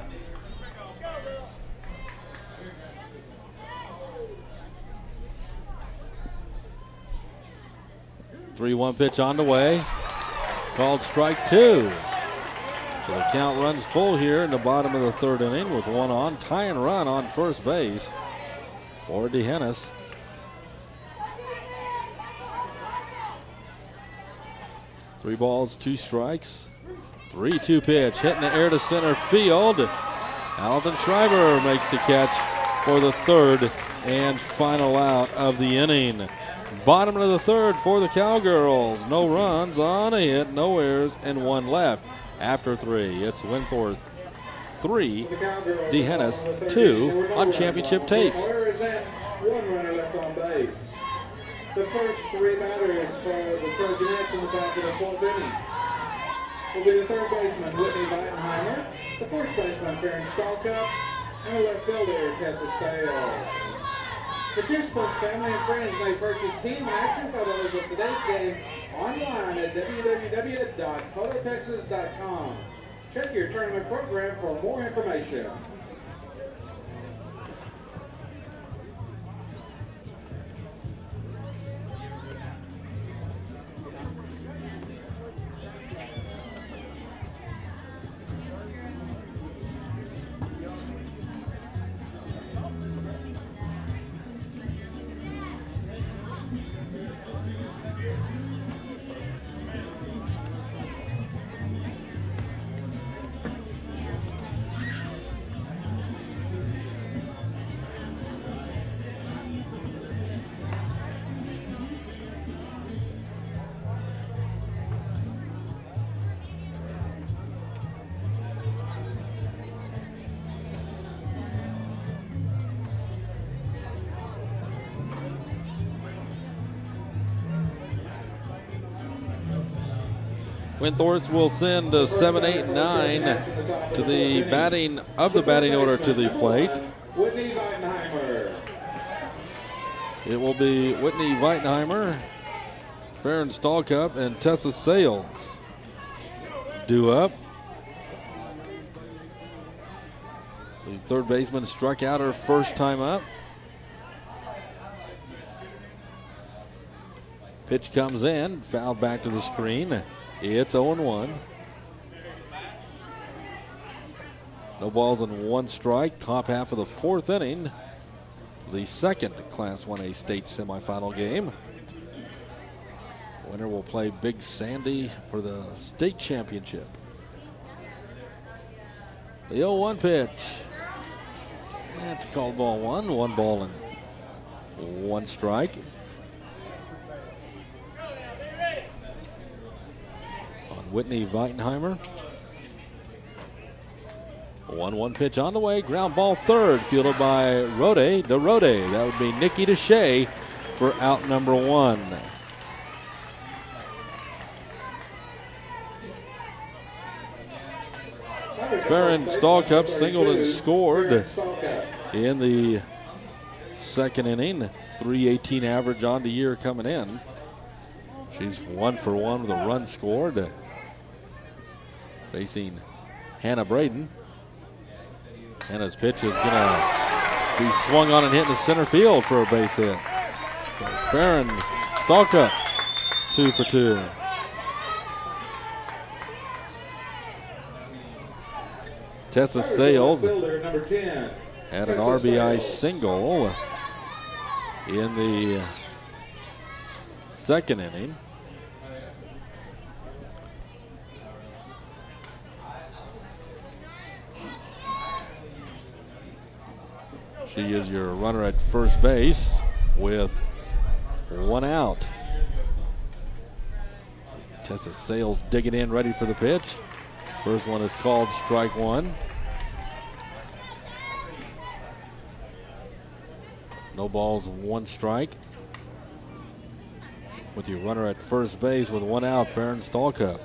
Three one pitch on the way. Called strike two. So the count runs full here in the bottom of the third inning with one on. Tie and run on first base for D'Hanis. Three balls, two strikes. 3 2 pitch, hitting the air to center field. Alden Schreiber makes the catch for the third and final out of the inning. Bottom of the third for the Cowgirls. No runs on a hit, no errors, and one left after three. It's Windthorst three, D'Hanis two on championship tapes. The first three batters for the Trojanettes in the of the fourth inning will be the third baseman Whitney Weitenheimer, the first baseman Karen Stallcup, and the left fielder Tessa Sales. Participants, family, and friends may purchase team action photos of today's game online at www.phototexas.com. Check your tournament program for more information. Windthorst will send uh, 7, 8, 9 to the batting of the batting order to the plate. It will be Whitney Weitenheimer, Farron Stallcup, and Tessa Sales. Due up. The third baseman struck out her first time up. Pitch comes in, fouled back to the screen. It's 0 1. No balls and one strike. Top half of the fourth inning. The second Class 1A state semifinal game. Winner will play Big Sandy for the state championship. The 0 1 pitch. That's called ball one. One ball and one strike. Whitney Weitenheimer. 1 1 pitch on the way. Ground ball third, fielded by Rohde de Rohde. That would be Nikki DeShay for out number one. Farron Stallcup singled and scored in the second inning. 318 average on the year coming in. She's one for one with a run scored. Facing Hannah Braden. Hannah's pitch is going to be swung on and hit in the center field for a base hit. So Farron Stallcup, two for two. Tessa Sales Fielder number 10. had an RBI single in the second inning. She is your runner at first base with one out. Tessa Sales digging in, ready for the pitch. First one is called strike one. No balls, one strike. With your runner at first base with one out, Farron Stallcup.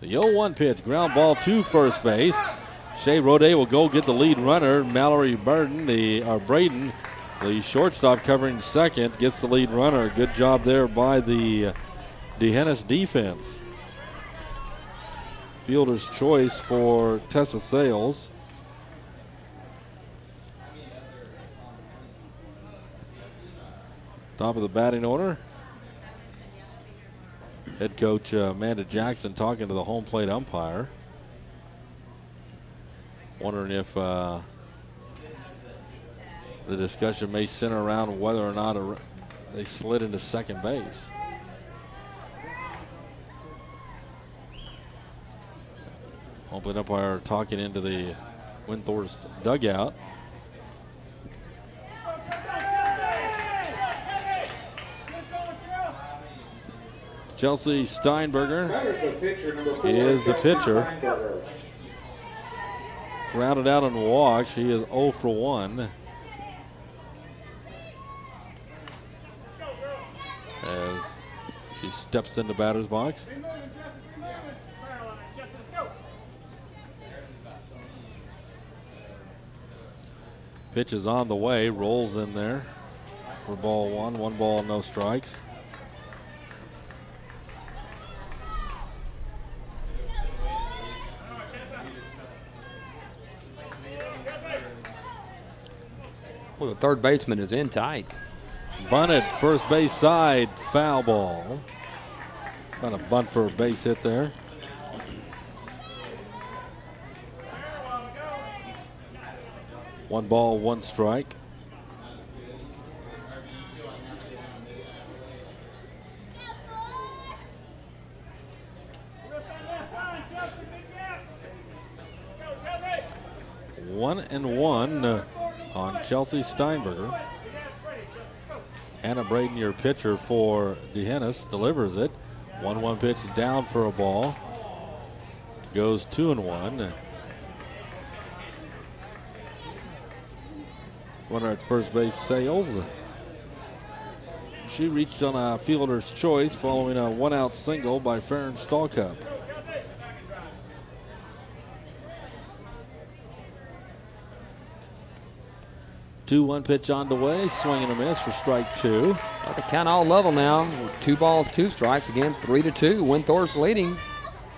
The 0 1 pitch, ground ball to first base. Shea Rohde will go get the lead runner. Mallory Braden, the or Braden, the shortstop covering second, gets the lead runner. Good job there by the D'Hanis defense. Fielder's choice for Tessa Sales. Top of the batting order. Head coach uh, Amanda Jackson talking to the home plate umpire. Wondering if uh, the discussion may center around whether or not a, they slid into second base. Home plate umpire talking into the Windthorst dugout. Chelsea Steinberger Batter's the pitcher number 4. Is the pitcher. Grounded out and walked. She is 0 for 1. As she steps in the batter's box. Pitch is on the way, rolls in there for ball one. One ball, no strikes. Well, the third baseman is in tight. Bunted, first base side, foul ball. Kind of bunt for a base hit there. One ball, one strike. One and one uh, Chelsea Steinberger. Hannah Braden, your pitcher for D'Hanis, delivers it. 1 1 pitch down for a ball. Goes 2 and 1. Runner at first base, Sales. She reached on a fielder's choice following a one out single by Farron Stallcup. 2 1 pitch on the way, swing and a miss for strike two. Well, the count all level now. Two balls, two strikes. Again, 3 to 2. Windthorst's leading.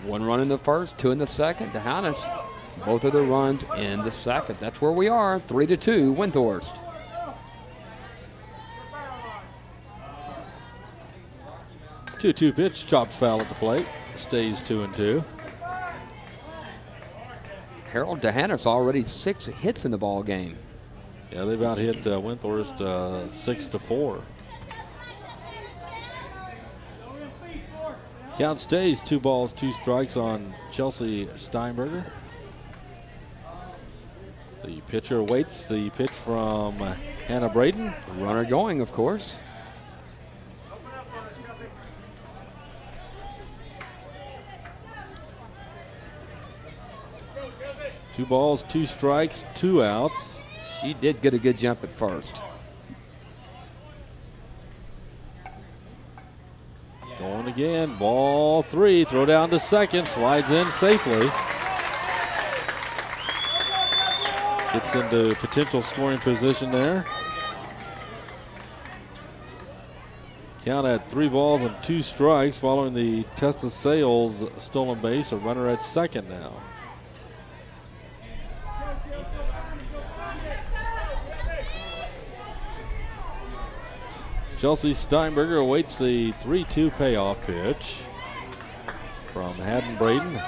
One run in the first, two in the second. D'Hanis, both of the runs in the second. That's where we are. 3 to 2, Windthorst. Two-two pitch, chopped foul at the plate. Stays two and two. Harold D'Hanis already six hits in the ball game. Yeah, they've out hit uh, Windthorst uh, six to four. Count stays two balls, two strikes on Chelsea Steinberger. The pitcher waits the pitch from Hannah Braden. Runner going, of course. Two balls, two strikes, two outs. She did get a good jump at first. Going again, ball three, throw down to second, slides in safely. Gets into potential scoring position there. Count at three balls and two strikes following the Tessa Sales stolen base. A runner at second now. Chelsea Steinberger awaits the 3 2 payoff pitch from Hannah Braden.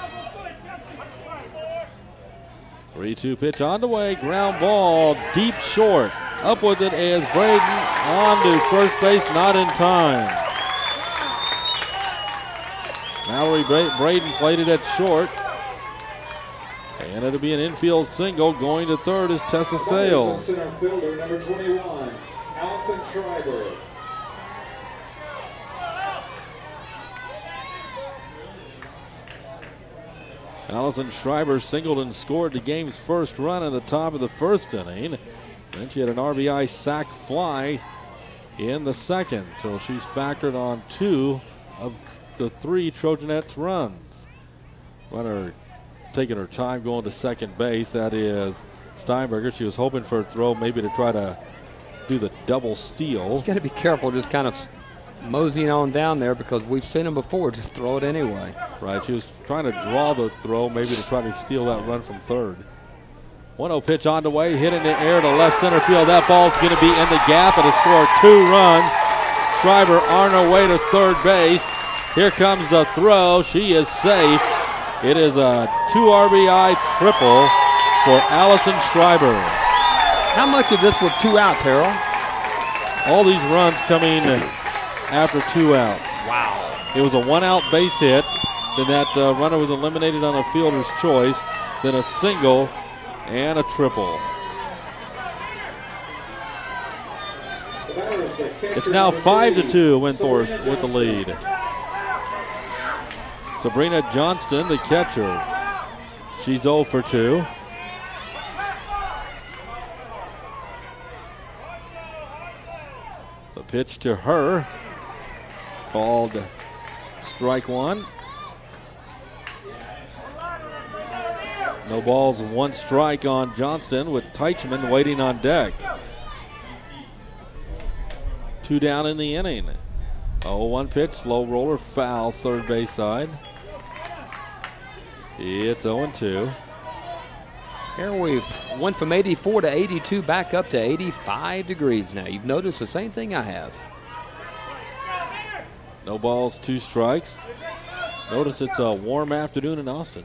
3 2 pitch on the way, ground ball, deep short. Up with it is Braden on to first base, not in time. Mallory Braden played it at short. And it'll be an infield single. Going to third is Tessa Sales. Center fielder, number 21, Allison Schreiber. Allison Schreiber singled and scored the game's first run in the top of the first inning. Then she had an RBI sac fly in the second. So she's factored on two of the three Trojanettes runs. Runner taking her time going to second base. That is Steinberger. She was hoping for a throw, maybe to try to do the double steal. You got to be careful just kind of moseying on down there because we've seen him before. Just throw it anyway. Right. She was trying to draw the throw, maybe to try to steal that run from third. 1 0 pitch on the way, hit in the air to left center field. That ball's going to be in the gap. It'll score two runs. Schreiber on her way to third base. Here comes the throw. She is safe. It is a two RBI triple for Allison Schreiber. How much of this were two outs, Harold? All these runs coming after two outs. Wow. It was a one out base hit. Then that uh, runner was eliminated on a fielder's choice. Then a single and a triple. It's now five to two. Windthorst with the lead. Sabrina Johnston, the catcher. She's 0 for 2. The pitch to her called strike one. No balls, one strike on Johnston with Teichman waiting on deck. Two down in the inning. Oh, one pitch, slow roller, foul, third base side. It's 0 2. Here we've went from 84 to 82 back up to 85 degrees now. You've noticed the same thing I have. No balls, two strikes. Notice it's a warm afternoon in Austin.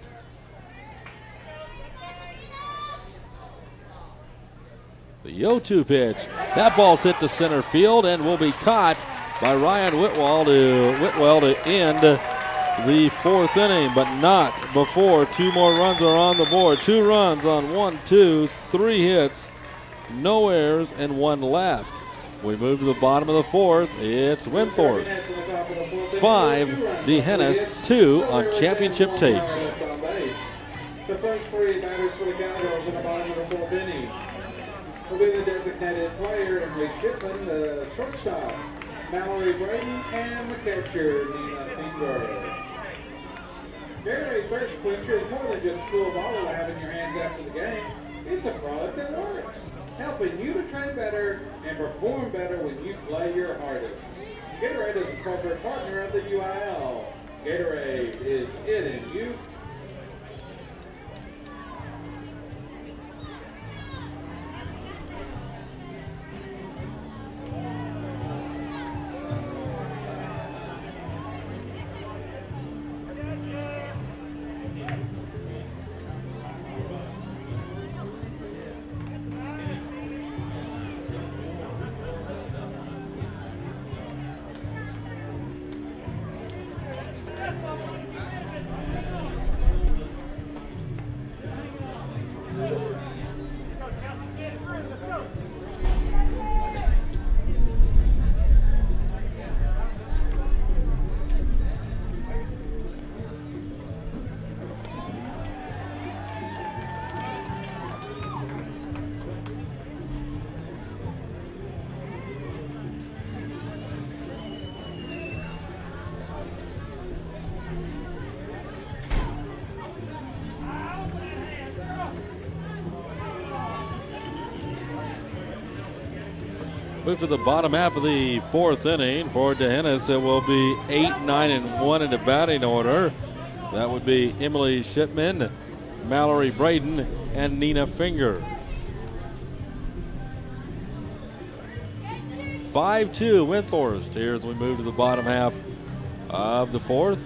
The 0 2 pitch. That ball's hit to center field and will be caught by Ryan Whitwell to, Whitwell to end the fourth inning, but not before two more runs are on the board. Two runs on one, two, three hits, no errors, and one left. We move to the bottom of the fourth. It's Windthorst. Five, D'Hanis, two on championship tapes. The first three batters for the Cowgirls in the bottom of the fourth inning will be the designated player, Emily Shipman, the shortstop. Mallory Braden, and the catcher, Nina Finger. Gatorade Thirst Quencher is more than just a cool bottle to have in your hands after the game. It's a product that works, helping you to train better and perform better when you play your hardest. Gatorade is a corporate partner of the UIL. Gatorade is it in you. Move to the bottom half of the fourth inning for D'Hanis. It will be eight, nine, and one in the batting order. That would be Emily Shipman, Mallory Braden, and Nina Finger. 5 2 Windthorst here as we move to the bottom half of the fourth.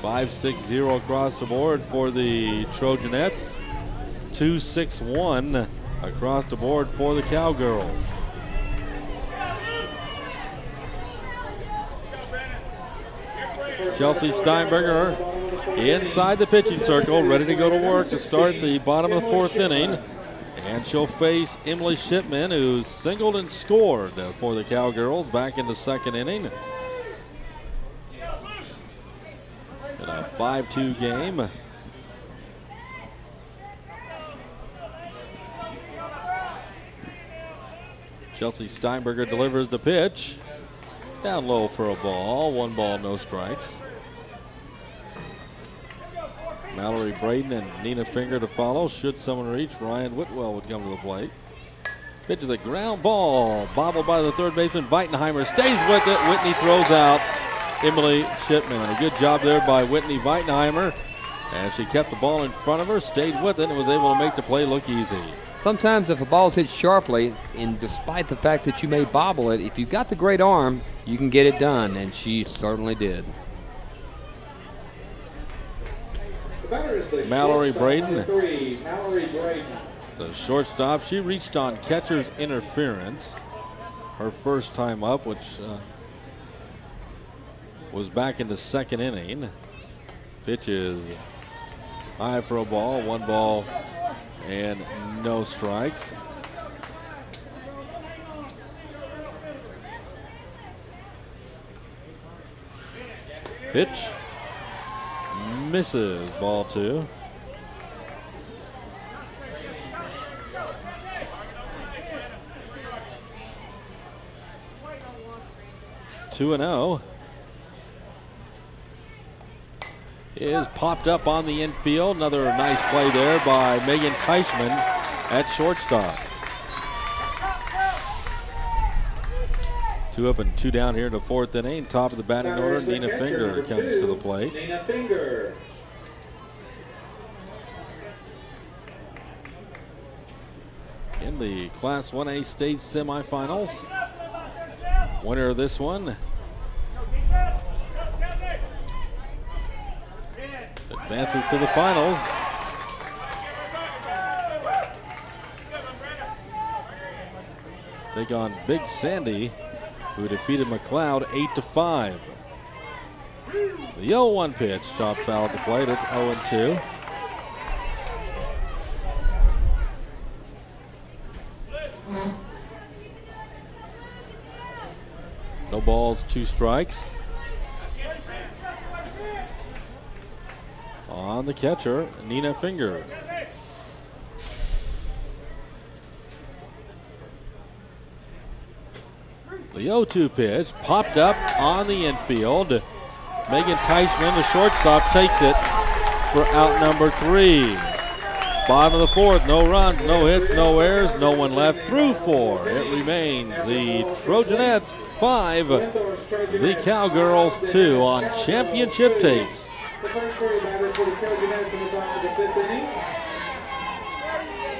5 6 0 across the board for the Trojanettes. 2 6 1 across the board for the Cowgirls. Chelsea Steinberger inside the pitching circle, ready to go to work to start the bottom of the fourth inning. And she'll face Emily Shipman, who singled and scored for the Cowgirls back in the second inning. In a 5 2 game. Chelsea Steinberger delivers the pitch. Down low for a ball. One ball, no strikes. Mallory Braden and Nina Finger to follow. Should someone reach, Ryan Whitwell would come to the plate. Pitch is a ground ball. Bobbled by the third baseman. Weitenheimer stays with it. Whitney throws out Emily Shipman. A good job there by Whitney Weitenheimer. And she kept the ball in front of her, stayed with it, and was able to make the play look easy. Sometimes if a ball's hit sharply, and despite the fact that you may bobble it, if you've got the great arm, you can get it done, and she certainly did. Mallory Braden. Three, Mallory Braden. The shortstop, she reached on catcher's interference. Her first time up, which uh, was back in the second inning. Pitch is high for a ball, one ball and no strikes. Pitch misses ball two. Two and zero. Is popped up on the infield. Another nice play there by Megan Teichman at shortstop. Two up and two down here in the fourth inning. Top of the batting order, Nina Finger comes to the plate. Nina Finger. In the Class 1A state semifinals. Winner of this one. Advances to the finals. Take on Big Sandy, who defeated McLeod 8 to 5. The 0 1 pitch, chopped foul at the plate. It's 0 2. No balls, two strikes. On the catcher, Nina Finger. The 0 2 pitch popped up on the infield. Megan Teichman, the shortstop, takes it for out number three. Bottom of the fourth, no runs, no hits, no errors, no one left through four. It remains the Trojanettes five, the Cowgirls two on championship tapes. The first three batters for the Trojanettes in the top of the fifth inning.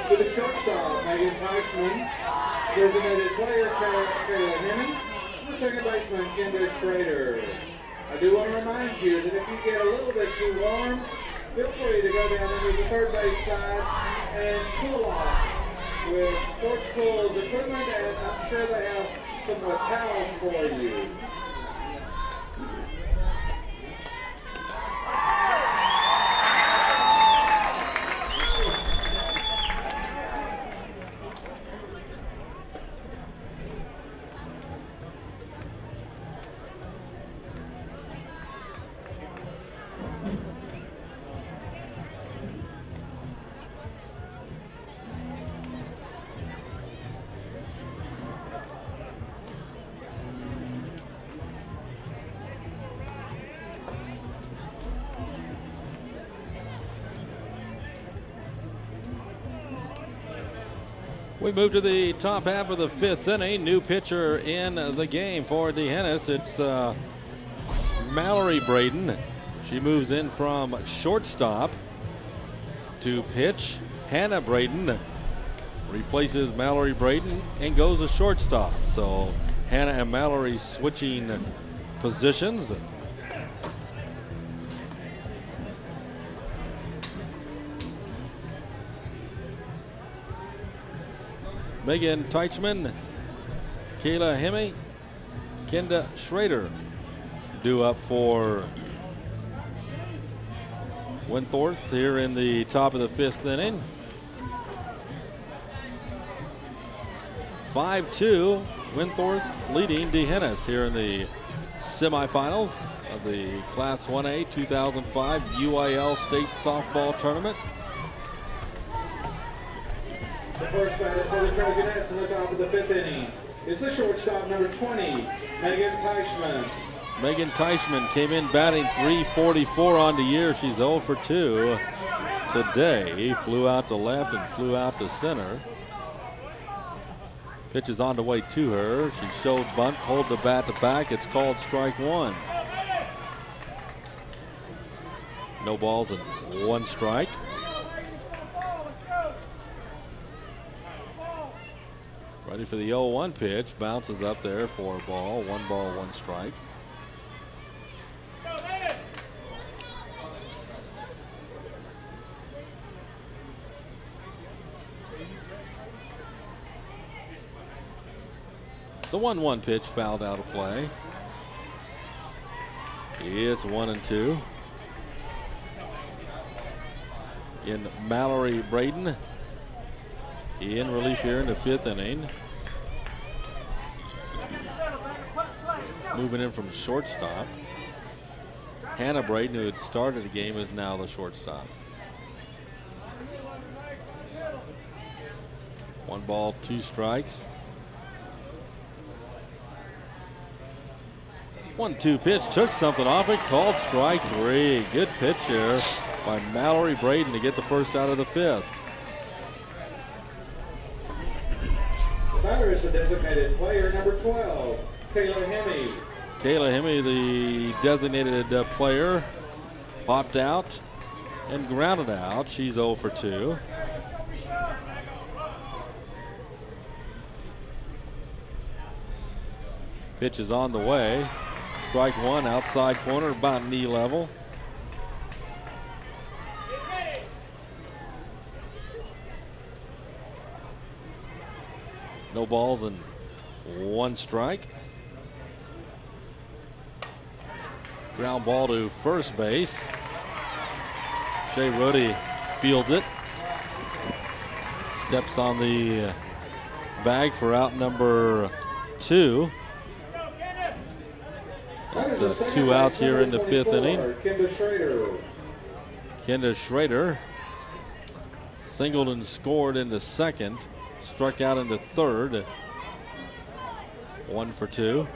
To the shortstop, Megan Teichman. Designated player, Kayla Hemming. The second baseman, Kenda Schrader. I do want to remind you that if you get a little bit too warm, feel free to go down into the third base side and cool off with Sports Cool's equipment, and I'm sure they have some towels for you. We move to the top half of the fifth inning. New pitcher in the game for D'Hanis. It's uh, Mallory Braden. She moves in from shortstop to pitch. Hannah Braden replaces Mallory Braden and goes to shortstop. So Hannah and Mallory switching positions. Megan Teichman, Kayla Hemme, Kenda Schrader due up for Windthorst here in the top of the fifth inning. 5-2, Windthorst leading D'Hanis here in the semifinals of the Class 1A 2005 UIL State Softball Tournament. The first batter for the Trojanettes in the top of the fifth inning is the shortstop number 20, Megan Teichman. Megan Teichman came in batting 344 on the year. She's 0 for 2 today. He flew out to left and flew out to center. Pitch is on the way to her. She showed bunt, hold the bat to back. It's called strike one. No balls and one strike. Ready for the 0-1 pitch. Bounces up there for a ball. One ball, one strike. The 1 1 pitch fouled out of play. It's 1 and 2. In Mallory Braden. In relief here in the fifth inning. Moving in from shortstop. Hannah Braden, who had started the game, is now the shortstop. One ball, two strikes. One two pitch took something off it, called strike three. Good pitch here by Mallory Braden to get the first out of the fifth. The batter is the designated player number 12, Taylor Hemme. Kayla Hemme, the designated uh, player, popped out and grounded out. She's 0 for 2. Pitch is on the way. Strike one outside corner, about knee level. No balls and one strike. Ground ball to first base. Shea Rohde fields it. Steps on the bag for out number two. That's two outs here in the fifth inning. Kenda Schrader singled and scored in the second, struck out in the third. One for two.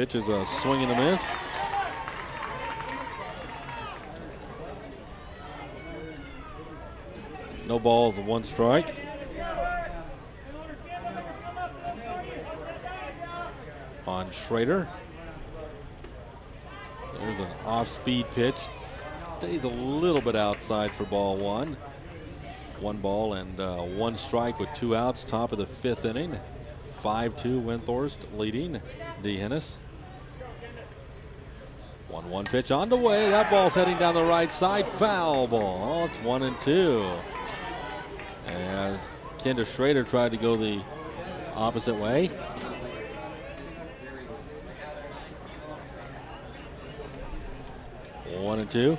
Pitch is a swing and a miss. No balls, one strike. On Schrader. There's an off-speed pitch. Stays a little bit outside for ball one. One ball and uh, one strike with two outs, top of the fifth inning. 5-2 Windthorst leading D'Hanis. 1-1 pitch on the way. That ball's heading down the right side. Foul ball. It's one and two. As Kenda Schrader tried to go the opposite way. One and two.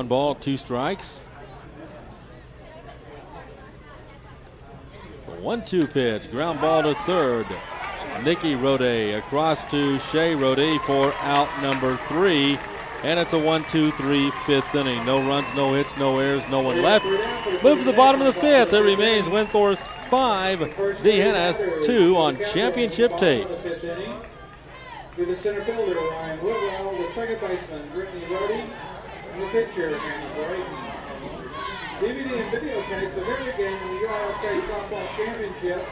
One ball, two strikes. One two pitch, ground ball to third. Nikki Rohde across to Shay Rohde for out number three. And it's a one, two, three, fifth inning. No runs, no hits, no errors, no one left. Move to the bottom of the fifth. It remains Windthorst five, D'Hanis two on championship tape. To the center fielder, Ryan Whitwell, the second baseman, Brittany and the pitcher, Hannah Braden. DVD and videotapes of every game in the Ohio State Softball Championships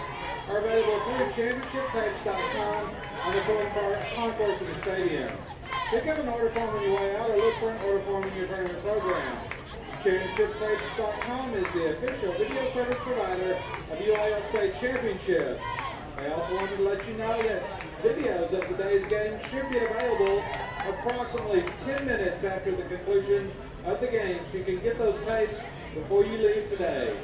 are available through championshiptapes.com on the concourse of the stadium. Pick up an order form on your way out or look for an order form in your tournament program. ChampionshipTapes.com is the official video service provider of Ohio State Championships. I also wanted to let you know that videos of today's game should be available approximately 10 minutes after the conclusion of the game, so you can get those tapes before you leave today.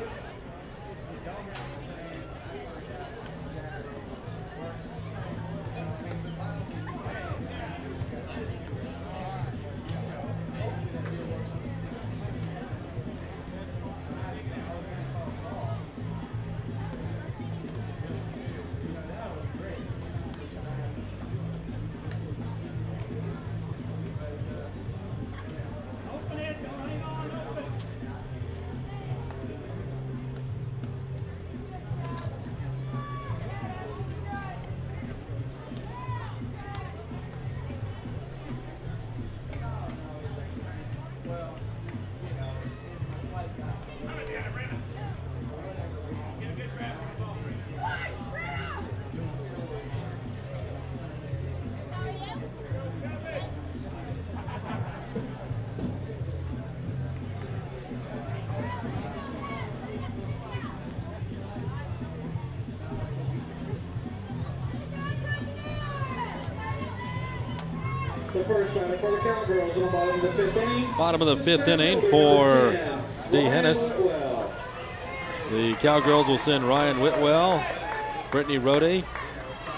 Bottom of the fifth inning. The fifth inning for D'Hanis. The Cowgirls will send Ryan Whitwell, Brittany Rohde,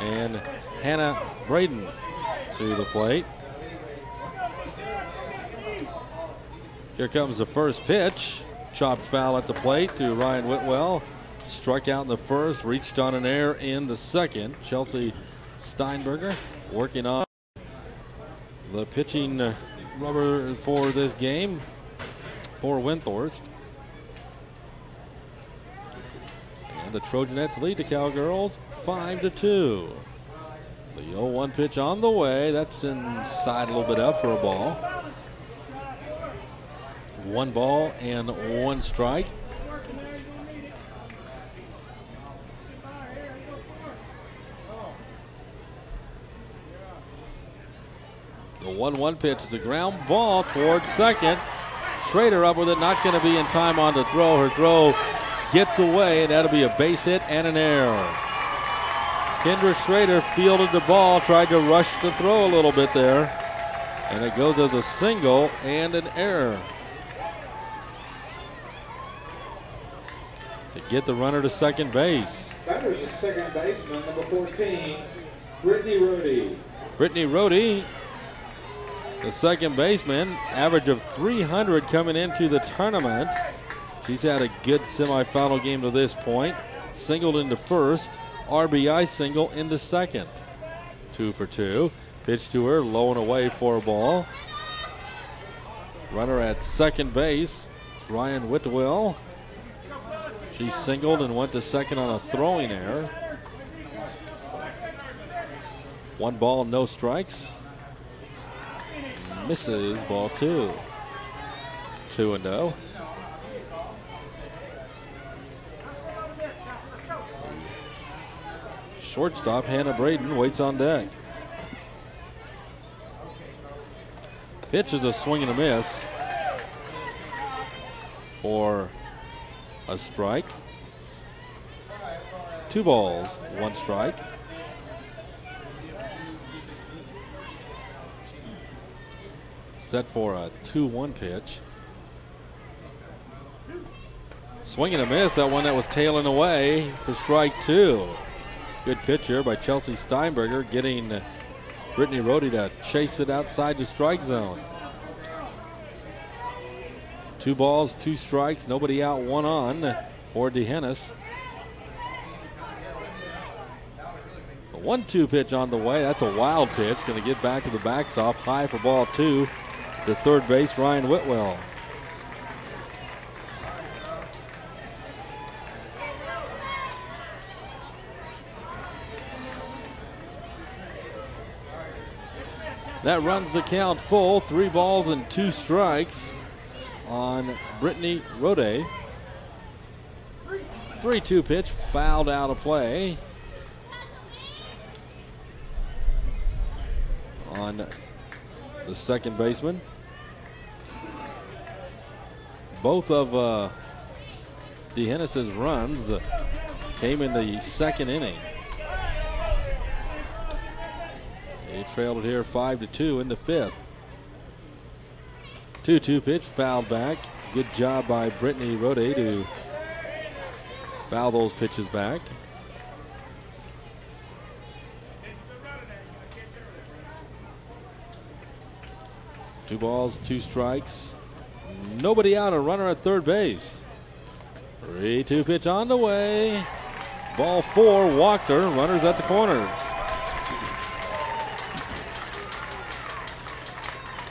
and Hannah Braden to the plate. Here comes the first pitch. Chopped foul at the plate to Ryan Whitwell. Struck out in the first, reached on an air in the second. Chelsea Steinberger working on the pitching uh, rubber for this game for Windthorst. And the Trojanettes lead the Cowgirls 5 to 2. The 0 1 pitch on the way. That's inside a little bit up for a ball. One ball and one strike. The 1 1 pitch is a ground ball towards second. Schrader up with it, not going to be in time on the throw. Her throw gets away, and that'll be a base hit and an error. Kenda Schrader fielded the ball, tried to rush the throw a little bit there, and it goes as a single and an error. To get the runner to second base. Batter's the second baseman, number 14, Brittany Rohde. Brittany Rohde, the second baseman, average of 300 coming into the tournament. She's had a good semifinal game to this point. Singled into first, RBI single into second. two for two. Pitch to her, low and away for a ball. Runner at second base, Ryan Whitwell. She singled and went to second on a throwing error. One ball, no strikes. Misses ball two. Two and oh. Shortstop Hannah Braden waits on deck. Pitch is a swing and a miss Or a strike. Two balls, one strike. Set for a 2 1 pitch. Swinging a miss, that one that was tailing away for strike two. Good pitch here by Chelsea Steinberger, getting Brittany Rohde to chase it outside the strike zone. Two balls, two strikes, nobody out, one on for D'Hanis. The one-two pitch on the way. That's a wild pitch. Going to get back to the backstop. High for ball two. To third base, Ryan Whitwell. That runs the count full. Three balls and two strikes on Brittany Rohde. 3 2 pitch, fouled out of play. On the second baseman. Both of uh, D'Hanis's runs came in the second inning. They trailed it here 5 to 2 in the fifth. 2 2 pitch, fouled back. Good job by Brittany Rohde to foul those pitches back. Two balls, two strikes. Nobody out, a runner at third base. 3 2 pitch on the way. Ball four, walked her, runners at the corners.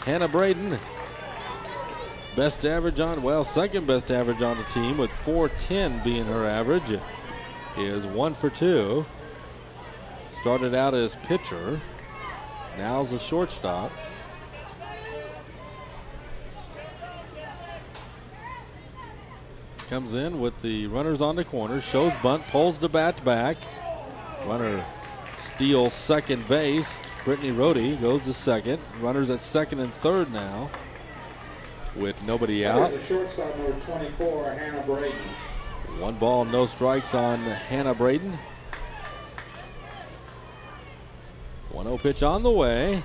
Hannah Braden, best average on, well, second best average on the team with 410 being her average, is one for two. Started out as pitcher, now's a shortstop. Comes in with the runners on the corner, shows bunt, pulls the bat back. Runner steals second base. Brittany Rohde goes to second. Runners at second and third now with nobody out. Shortstop number 24, Hannah Braden. One ball, no strikes on Hannah Braden. 1 0 pitch on the way.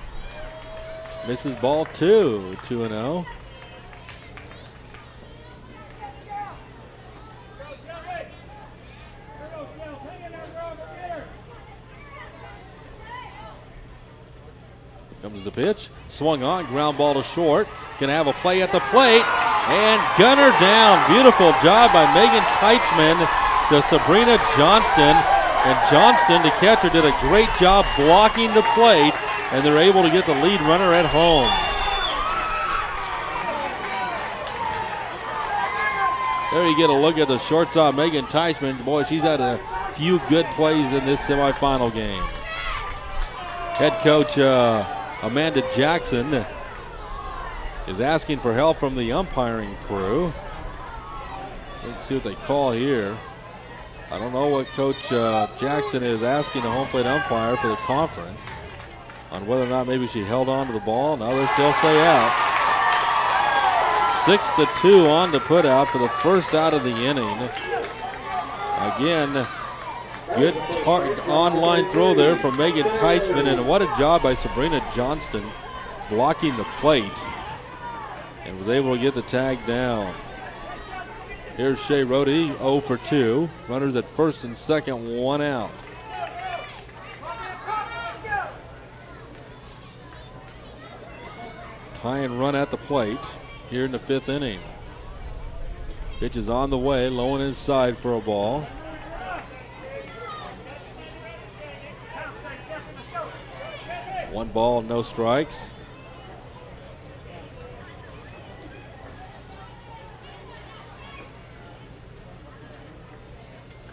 Misses ball two, 2 0. Comes the pitch. Swung on. Ground ball to short. Can have a play at the plate. And gunner down. Beautiful job by Megan Teichman to Sabrina Johnston. And Johnston, the catcher, did a great job blocking the plate. And they're able to get the lead runner at home. There you get a look at the shortstop, Megan Teichman. Boy, she's had a few good plays in this semifinal game. Head coach uh, Amanda Jackson is asking for help from the umpiring crew. Let's see what they call here. I don't know what Coach uh, Jackson is asking the home plate umpire for the conference on whether or not maybe she held on to the ball. No, they still say out. Six to two on to put out for the first out of the inning. Again, good online throw there from Megan Teichman, and what a job by Sabrina Johnston blocking the plate and was able to get the tag down. Here's Shea Rohde, 0 for 2. Runners at first and second, one out. Tie and run at the plate here in the fifth inning. Pitch is on the way, low and inside for a ball. One ball, no strikes.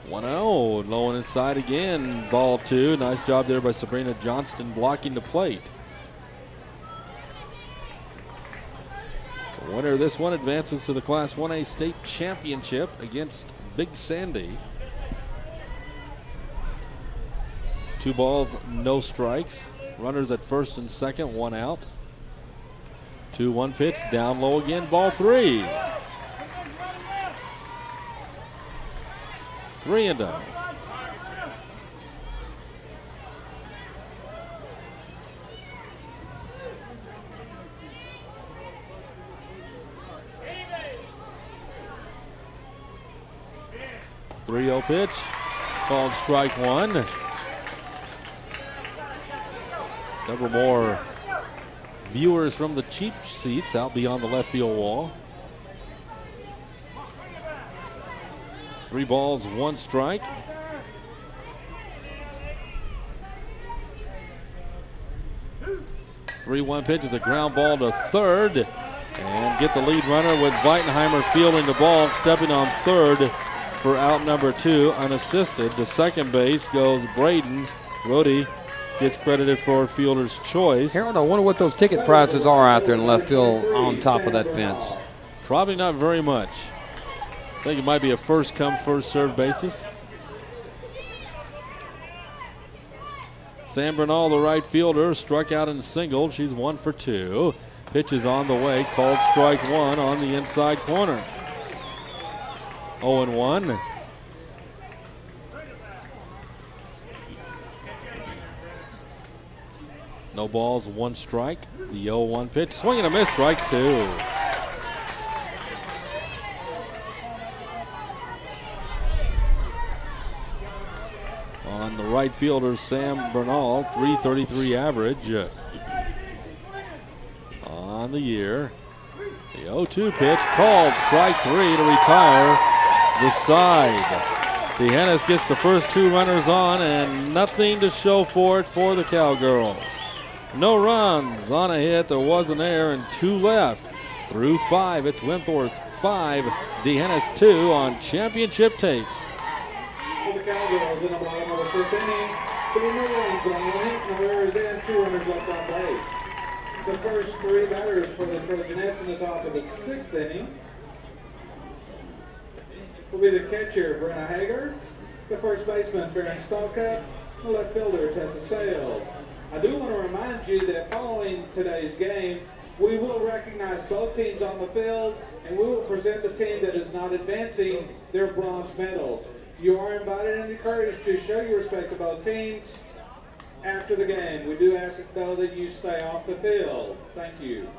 One zero, oh, low and inside again. Ball two. Nice job there by Sabrina Johnston blocking the plate. The winner of this one advances to the Class 1A state championship against Big Sandy. Two balls, no strikes. Runners at first and second, one out. 2 1 pitch, down low again, ball three. Three and out. Three 0 pitch, called strike one. Several more viewers from the cheap seats out beyond the left field wall. Three balls, one strike. Three one pitch is a ground ball to third. And get the lead runner with Weitenheimer fielding the ball, stepping on third for out number two, unassisted. To second base goes Braden. Rohde gets credited for fielder's choice. Harold, I wonder what those ticket prices are out there in left field on top of that fence. Probably not very much. I think it might be a first come, first served basis. Sam Bernal, the right fielder, struck out and singled. She's one for two. Pitch is on the way, called strike one on the inside corner. 0 1. No balls, one strike. The 0 1 pitch. Swinging a miss, strike two. On the right fielder, Sam Bernal, 333 average on the year. The 0 2 pitch called strike three to retire the side. D'Hanis gets the first two runners on and nothing to show for it for the Cowgirls. No runs on a hit. There was an error and two left. Through five, it's Windthorst five, D'Hanis two on championship tapes. For the first three batters for the Trojanettes in the top of the sixth inning will be the catcher, Brenna Hager, the first baseman, Farron Stallcup, the left fielder, Tessa Sales. I do want to remind you that following today's game, we will recognize both teams on the field and we will present the team that is not advancing their bronze medals. You are invited and encouraged to show your respect to both teams after the game. We do ask though that you stay off the field. Thank you.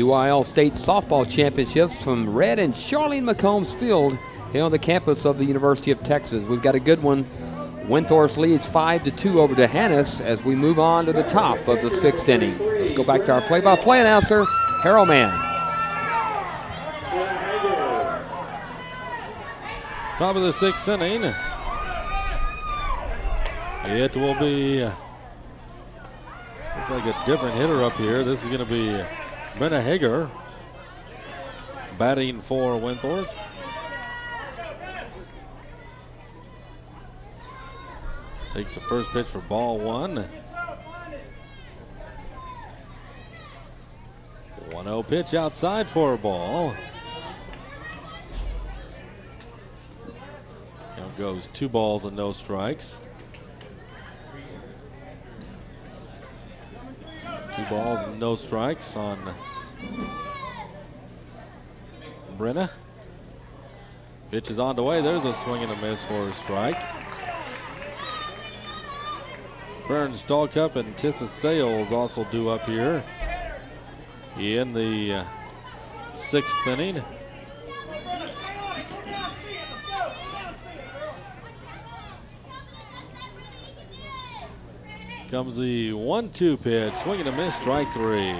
UIL State Softball Championships from Red and Charline McCombs Field here on the campus of the University of Texas. We've got a good one. Windthorst leads 5 to 2 over D'Hanis as we move on to the top of the sixth inning. Let's go back to our play by play announcer, Harold Mann. Top of the sixth inning. It will be like a different hitter up here. This is going to be Brenna Hager batting for Windthorst. Takes the first pitch for ball one. 1 1 0 pitch outside for a ball. Count goes two balls and no strikes. Two balls and no strikes on Brenna. Pitch is on the way. There's a swing and a miss for a strike. Fern Stallcup and Tessa Sales also due up here in the uh, sixth inning. Comes the one-two pitch, swinging a miss, strike three.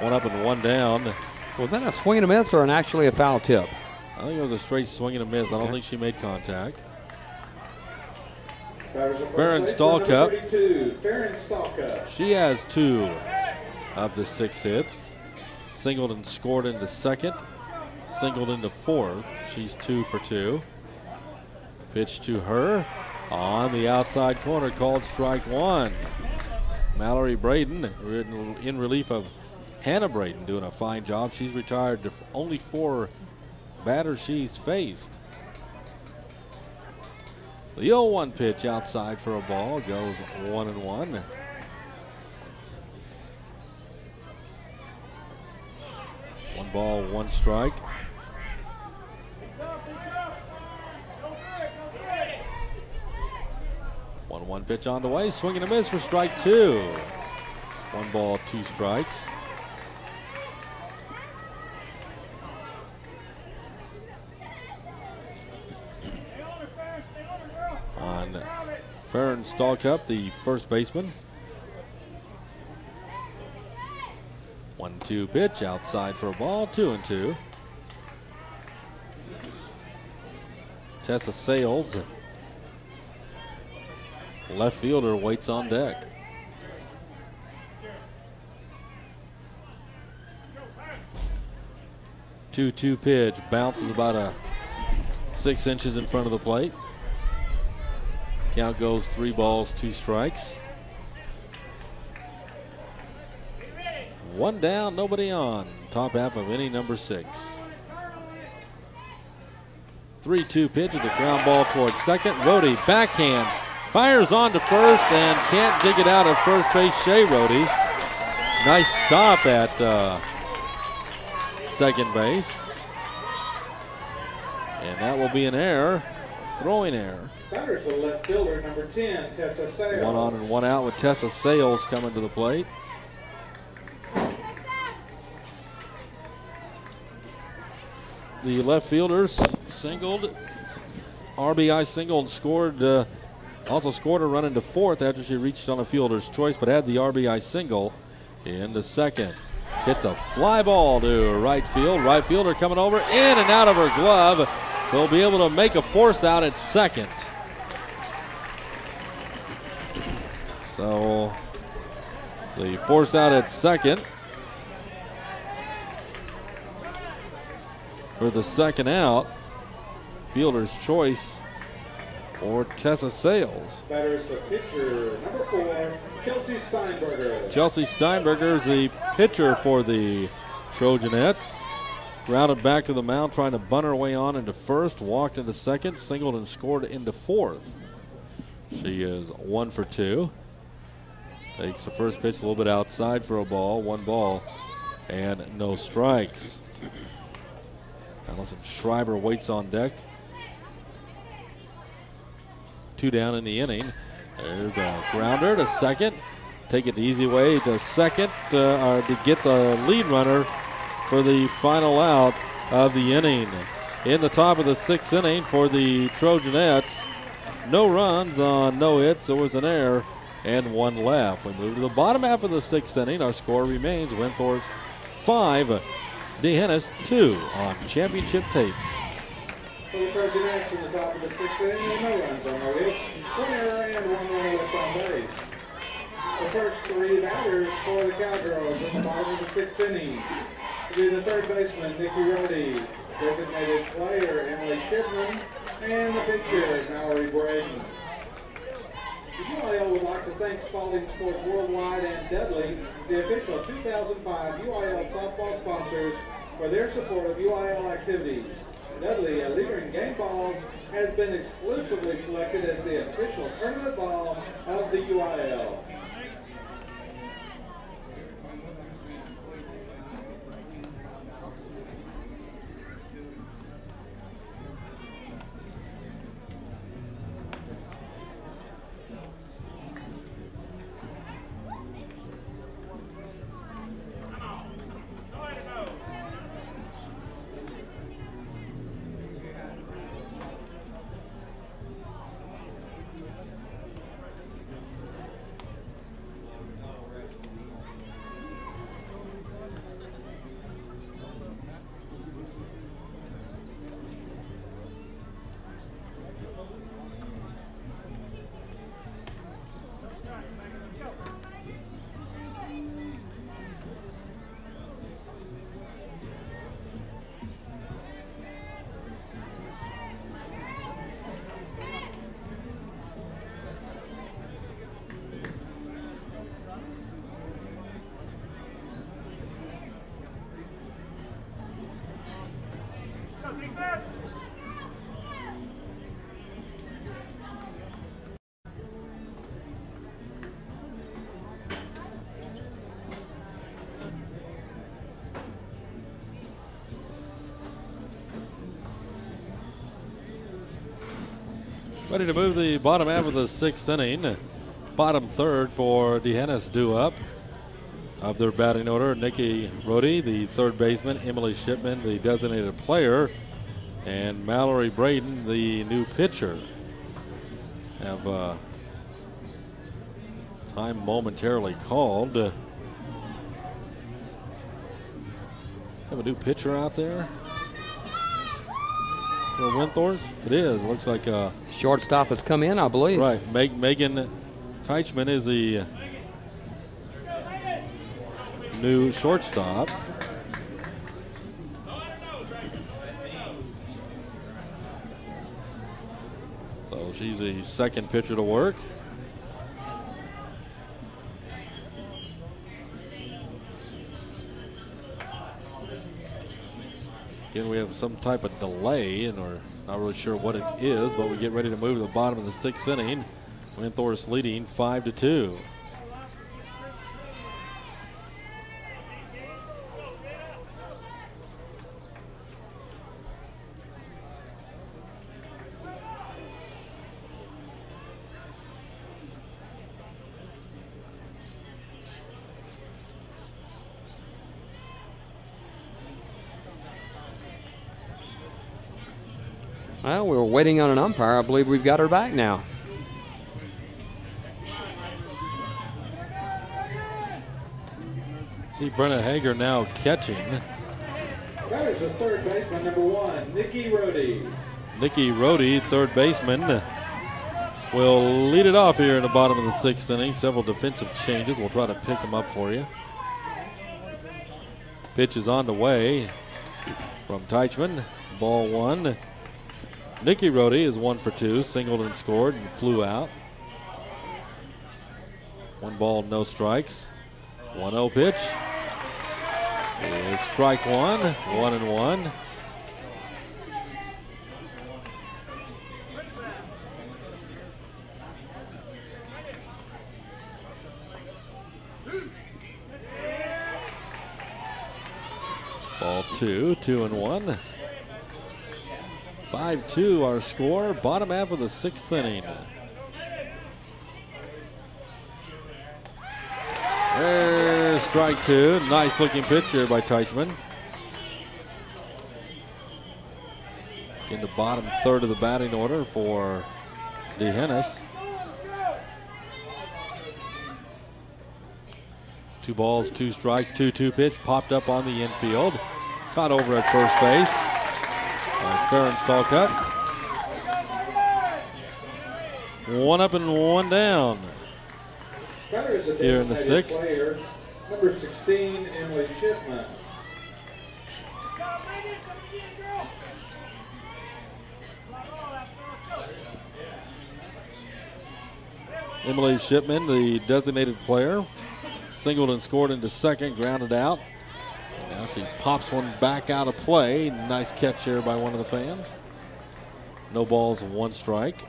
One up and one down. Was that a swing and a miss or an actually a foul tip? I think it was a straight swing and a miss. I don't think she made contact. Batters at Farron base, Stallcup. number 32, Farron Stallcup. She has two of the six hits. Singled and scored into second. Singled into fourth. She's two for two. Pitch to her on the outside corner, called strike one. Mallory Braden in- relief of Hannah Braden doing a fine job. She's retired to only four batters she's faced. The 0 1 pitch outside for a ball goes one and one. One ball, one strike. One one pitch on the way, swinging a miss for strike two. One ball, two strikes. On Farron Stallcup, the first baseman. One two pitch outside for a ball, two and two. Tessa Sales, left fielder, waits on deck. Two two pitch bounces about a six inches in front of the plate. Count goes three balls, two strikes. One down, nobody on. Top half of inning number six. 3 2 pitch is a ground ball towards second. Rohde backhand fires on to first and can't dig it out at first base. Shea Rohde. Nice stop at uh, second base. And that will be an error, throwing error. The left fielder, number 10, Tessa Sales. One on and one out with Tessa Sales coming to the plate. The left fielders singled, RBI singled, and scored. Uh, also scored a run into fourth after she reached on a fielder's choice, but had the RBI single in the second. Hits a fly ball to right field. Right fielder coming over in and out of her glove. They'll be able to make a force out at second. So the force out at second for the second out. Fielder's choice for Tessa Sales. Batters the pitcher, number 4, Chelsea Steinberger. Chelsea Steinberger is the pitcher for the Trojanettes. Grounded back to the mound, trying to bunt her way on into first, walked into second, singled and scored into fourth. She is one for two. Takes the first pitch a little bit outside for a ball, one ball, and no strikes. Allison Schreiber waits on deck. Two down in the inning. There's a grounder to second. Take it the easy way to second uh, or to get the lead runner for the final out of the inning. In the top of the sixth inning for the Trojanettes, no runs on no hits. There was an error and one left. We move to the bottom half of the sixth inning. Our score remains Windthorst's five, D'Hanis two on championship tapes. For the Trojanettes in the top of the sixth inning, no runs on no hits, one error and one run left on base. The first three batters for the Cowgirls in the bottom of the sixth inning. To be the third baseman, Nikki Rohde, designated player, Emily Shipman, and the pitcher, Mallory Braden. UIL would like to thank Spalding Sports Worldwide and Dudley, the official 2005 UIL softball sponsors, for their support of UIL activities. Dudley, a leader in game balls, has been exclusively selected as the official tournament ball of the UIL. Ready to move the bottom half of the sixth inning. Bottom third for D'Hanis due up of their batting order. Nikki Rohde, the third baseman, Emily Shipman, the designated player, and Mallory Braden, the new pitcher. Have uh, time momentarily called. Have a new pitcher out there for? It is. It looks like uh, Shortstop has come in, I believe. right. Meg, Megan Teichman is the new shortstop. So she's the second pitcher to work. some type of delay, and we're not really sure what it is, but we get ready to move to the bottom of the sixth inning. Windthorst leading 5 to 2. Waiting on an umpire. I believe we've got her back now. See Brenna Hager now catching. That is at third baseman, number one, Nikki Rohde. Nikki Rohde, third baseman, will lead it off here in the bottom of the sixth inning. Several defensive changes. We'll try to pick them up for you. Pitch is on the way from Teichman. Ball one. Nikki Rohde is one for two, singled and scored and flew out. One ball, no strikes. 1 0 pitch. Is strike one, one and one. Ball two, two and one. 5 2 our score, bottom half of the sixth inning. There's strike two. Nice looking pitch here by Teichman. In the bottom third of the batting order for D'Hanis. Two balls, two strikes, 2 2 pitch popped up on the infield. Caught over at first base by Farron Stallcup. One up and one down. Here in the sixth. Player, number 16, Emily Shipman. Emily Shipman, the designated player, singled and scored into second, grounded out. She pops one back out of play. Nice catch here by one of the fans. No balls, one strike.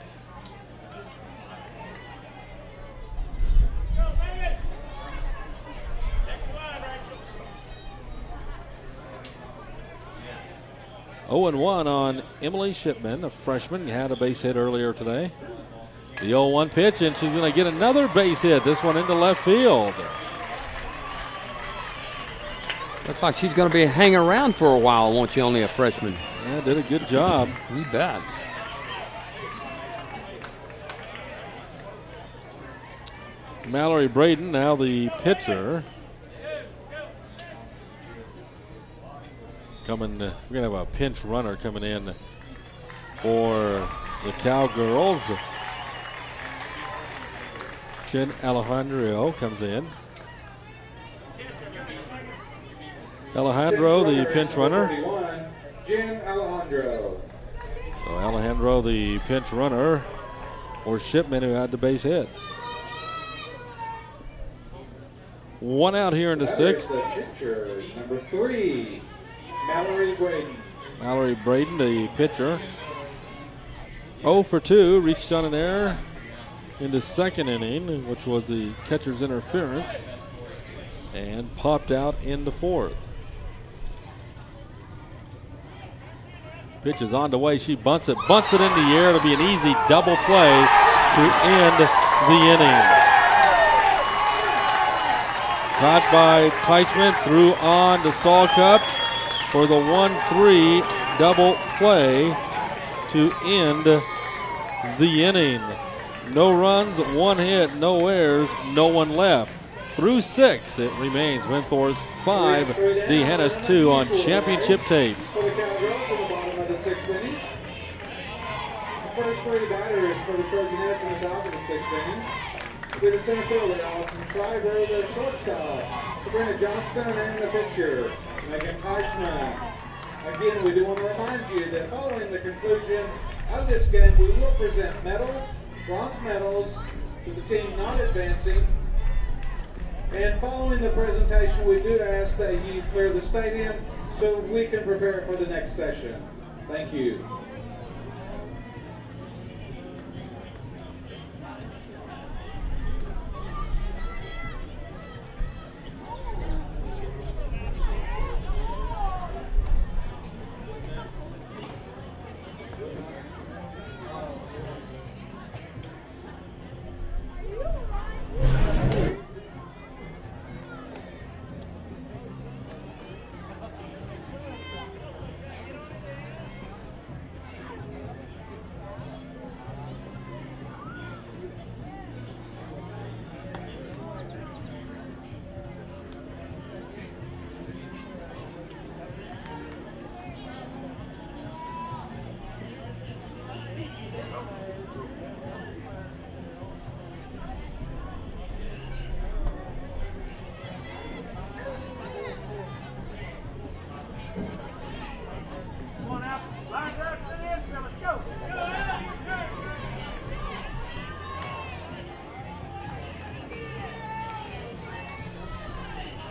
Oh and 1 on Emily Shipman, a freshman. Had a base hit earlier today. The 0 1 pitch, and she's going to get another base hit. This one into left field. Looks like she's going to be hanging around for a while, won't she? Only a freshman. Yeah, did a good job. You bet. Mallory Braden, now the pitcher. Coming, uh, we're gonna have a pinch runner coming in for the Cowgirls. Jen Alejandro comes in. Alejandro, the pinch runner. So Alejandro, the pinch runner, or Shipman, who had the base hit. One out here in the sixth. The pitcher, number three, Mallory Braden. Mallory Braden, the pitcher. 0 for 2, reached on an error in the second inning, which was the catcher's interference, and popped out in the fourth. Pitch is on the way. She bunts it, bunts it in the air. It'll be an easy double play to end the inning. Caught by Teichman, threw on to Stallcup for the 1 3 double play to end the inning. No runs, one hit, no errors, no one left. Through six, it remains Windthorst 5, The D'Hanis 2 on championship tapes. First three batters for the Trojanettes in the top of the sixth inning. With the center fielder, Allison Schreiber, the shortstop, Sabrina Johnston, and the pitcher, Megan Teichman. Again, we do want to remind you that following the conclusion of this game, we will present medals, bronze medals, to the team not advancing. And following the presentation, we do ask that you clear the stadium so we can prepare for the next session. Thank you.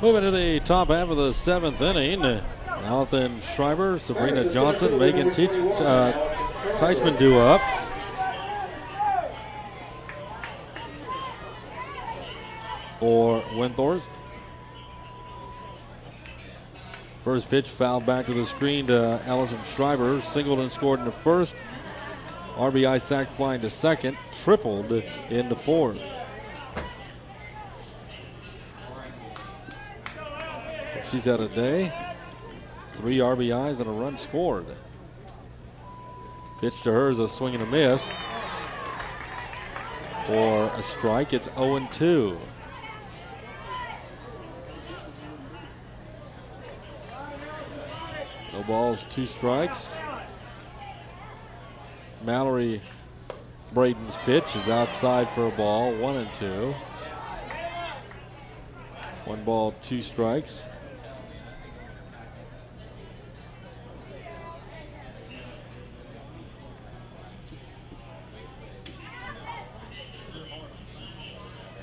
Moving to the top half of the seventh inning. Alton Schreiber, Sabrina Johnston, Megan Teach, uh, Teichman do up. For Windthorst. First pitch fouled back to the screen to Allison Schreiber. Singled and scored in the first. RBI sac fly to second. Tripled in the fourth. She's had a day. Three RBIs and a run scored. Pitch to her is a swing and a miss. For a strike, it's 0 2. No balls, two strikes. Mallory Braden's pitch is outside for a ball, one and two. One ball, two strikes.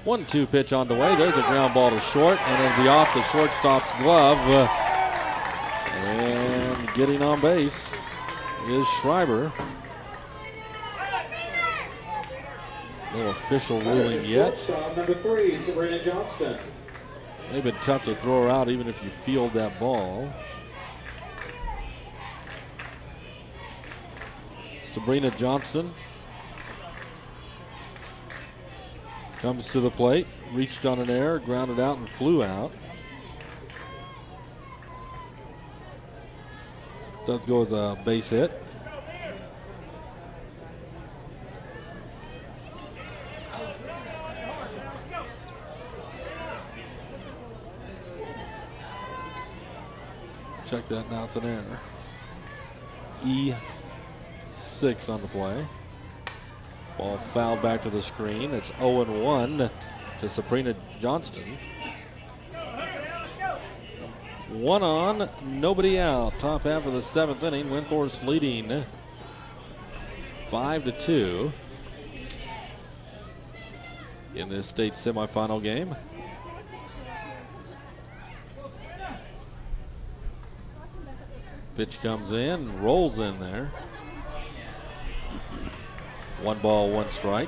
One two pitch on the way. There's a ground ball to short, and it'll be off the shortstop's glove. Uh, and getting on base is Schreiber. No official ruling yet. Number three, Sabrina Johnston. They've been tough to throw her out even if you field that ball. Sabrina Johnston comes to the plate, reached on an air, grounded out, and flew out. Does go as a base hit. Check that now, it's an error. E6 on the play. Ball fouled back to the screen. It's 0 1 to Sabrina Johnston. One on, nobody out. Top half of the seventh inning. Windthorst leading five to two in this state semifinal game. Pitch comes in, rolls in there. One ball, one strike.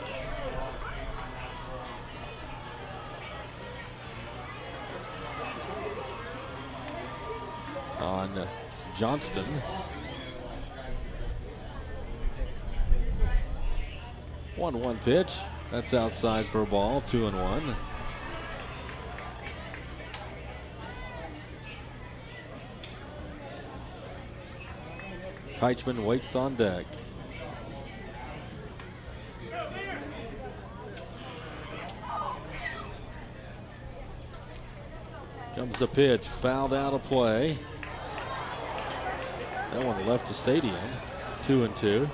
On Johnston. One one pitch. That's outside for a ball, two and one. Teichman waits on deck. Comes the pitch, fouled out of play. That one left the stadium. Two and two.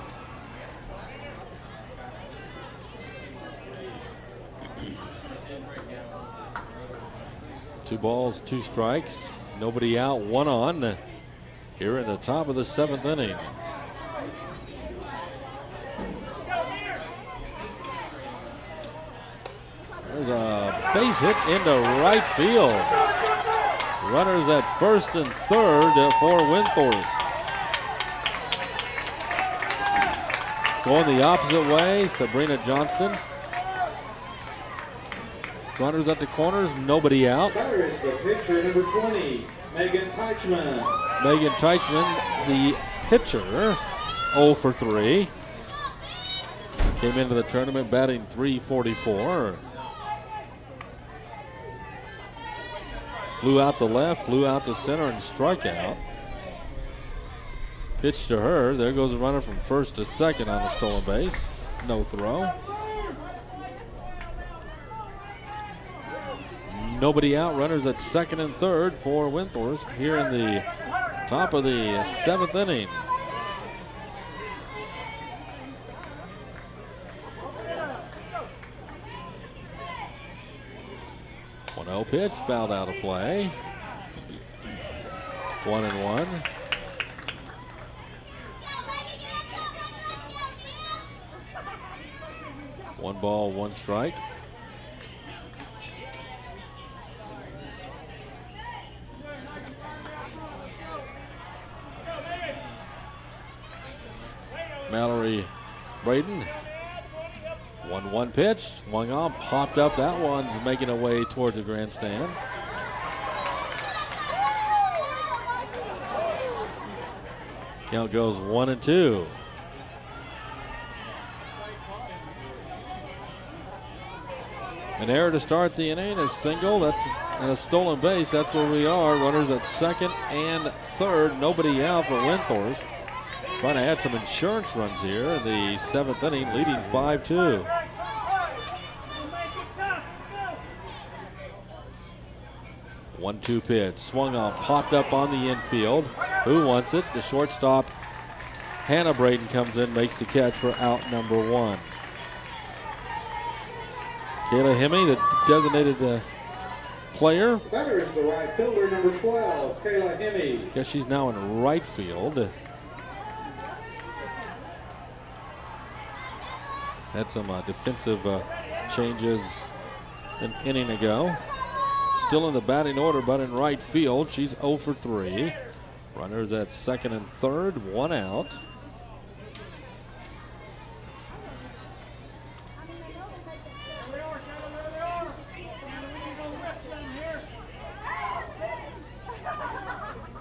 Two balls, two strikes. Nobody out, one on here in the top of the seventh inning. There's a base hit into right field. Runners at first and third for Windthorst. Going the opposite way, Sabrina Johnston. Runners at the corners, nobody out. Batter is the pitcher number 20, Megan Teichman. Megan Teichman, the pitcher, 0 for 3. Came into the tournament batting 344. Flew out the left, flew out to center, and struck out. Pitch to her. There goes the runner from first to second on the stolen base. No throw. Nobody out. Runners at second and third for Windthorst here in the top of the seventh inning. Pitch, fouled out of play. One and one. One ball, one strike. Mallory Braden. 1 1 pitch, swung on, popped up. That one's making a way towards the grandstands. Count goes 1 and 2. An error to start the inning, a single, that's and a stolen base. That's where we are. Runners at second and third. Nobody out for Windthorst. Trying to add some insurance runs here in the seventh inning, leading 5 2. One two pitch, swung on, popped up on the infield. Who wants it? The shortstop, Hannah Braden, comes in, makes the catch for out number one. Kayla Hemme, the designated uh, player. Batter is the right fielder number 12, Kayla Hemme. Guess she's now in right field. Had some uh, defensive uh, changes an inning ago. Still in the batting order, but in right field. She's 0 for 3. Runners at second and third, one out.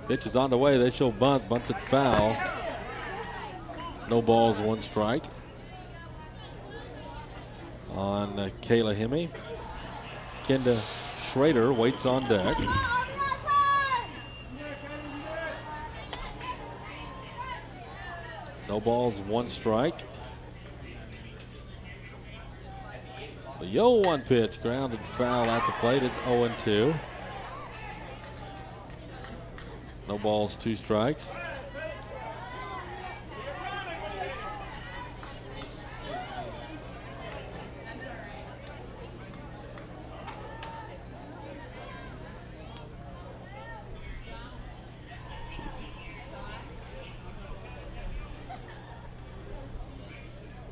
Pitch is on the way. They show bunt. Bunts it foul. No balls, one strike. On uh, Kayla Hemme. Kenda Schrader waits on deck. No balls, one strike. The yo one pitch, grounded foul at the plate. It's 0 2. No balls, two strikes.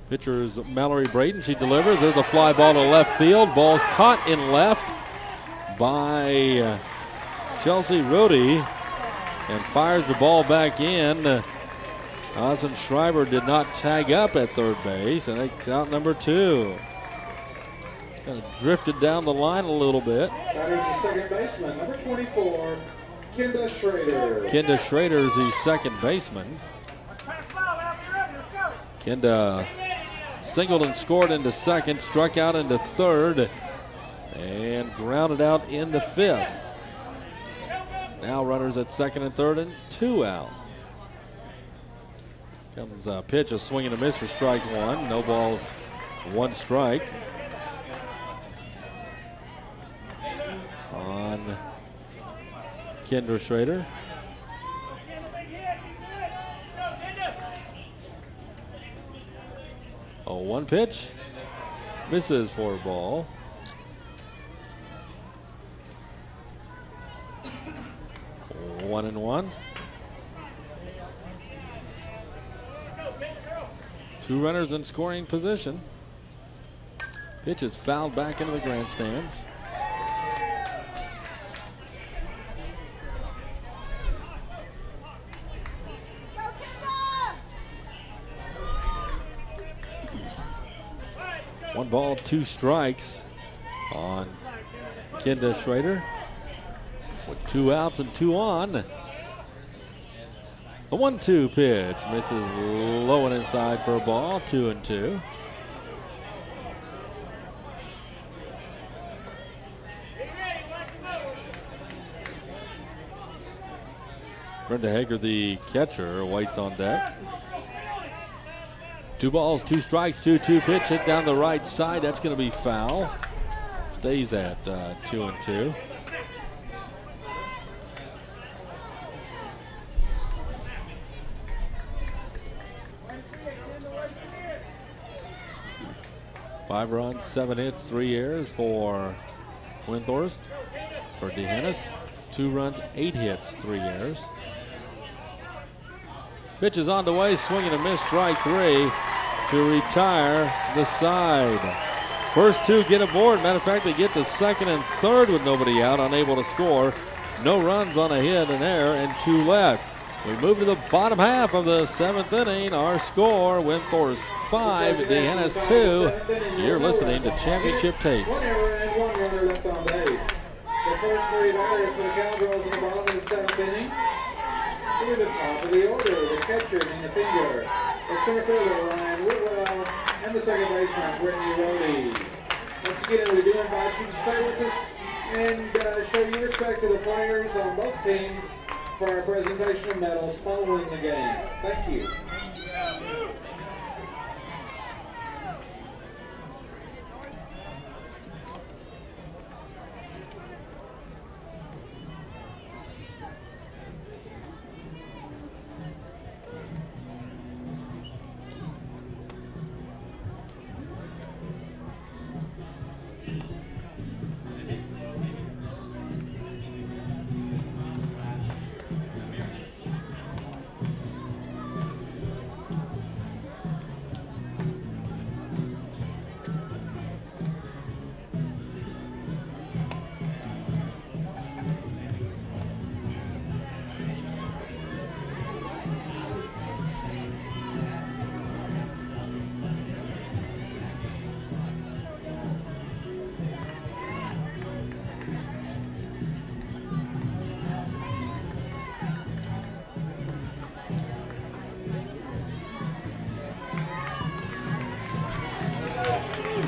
Pitcher is Mallory Braden. She delivers. There's a fly ball to left field. Ball's caught in left by uh, Chelsea Rohde and fires the ball back in. Ozan Schreiber did not tag up at third base, and they count number two. Kind of drifted down the line a little bit. Batters the second baseman, number 24, Kenda Schrader. Kenda Schrader is the second baseman. Pass ball out there, ready, let's go. Kenda singled and scored into second, struck out into third, and grounded out in the fifth. Now runners at second and third and two out. Comes a pitch, a swing and a miss for strike one. No balls, one strike. On Kenda Schrader. Get a big hit, you good. Go, Kenda. Oh, one pitch. Misses for a ball. One and one. Two runners in scoring position. Pitch is fouled back into the grandstands. One ball, two strikes on Kenda Schrader. With two outs and two on. The one-two pitch misses low and inside for a ball, two and two. Brenna Hager, the catcher, waits on deck. Two balls, two strikes, two two pitch hit down the right side. That's going to be foul. Stays at uh, two and two. Five runs, seven hits, three errors for Windthorst. For D'Hanis, two runs, eight hits, three errors. Pitch is on the way, swinging a miss, strike three to retire the side. First two get aboard. Matter of fact, they get to second and third with nobody out, unable to score. No runs on a hit and error, and two left. We move to the bottom half of the seventh inning. Our score: Windthorst five, D'Hanis two. You're listening to Championship Tapes. One error and one runner left on base. The first three batters for the Cowgirls in the bottom of the seventh inning. To the top of the order, the in the Finger, the center fielder, Ryan Whitwell, and the second baseman, Brittany Rohde. Once again, we do invite you to stay with us and uh, show your respect to the players on both teams for our presentation of medals following the game. Thank you.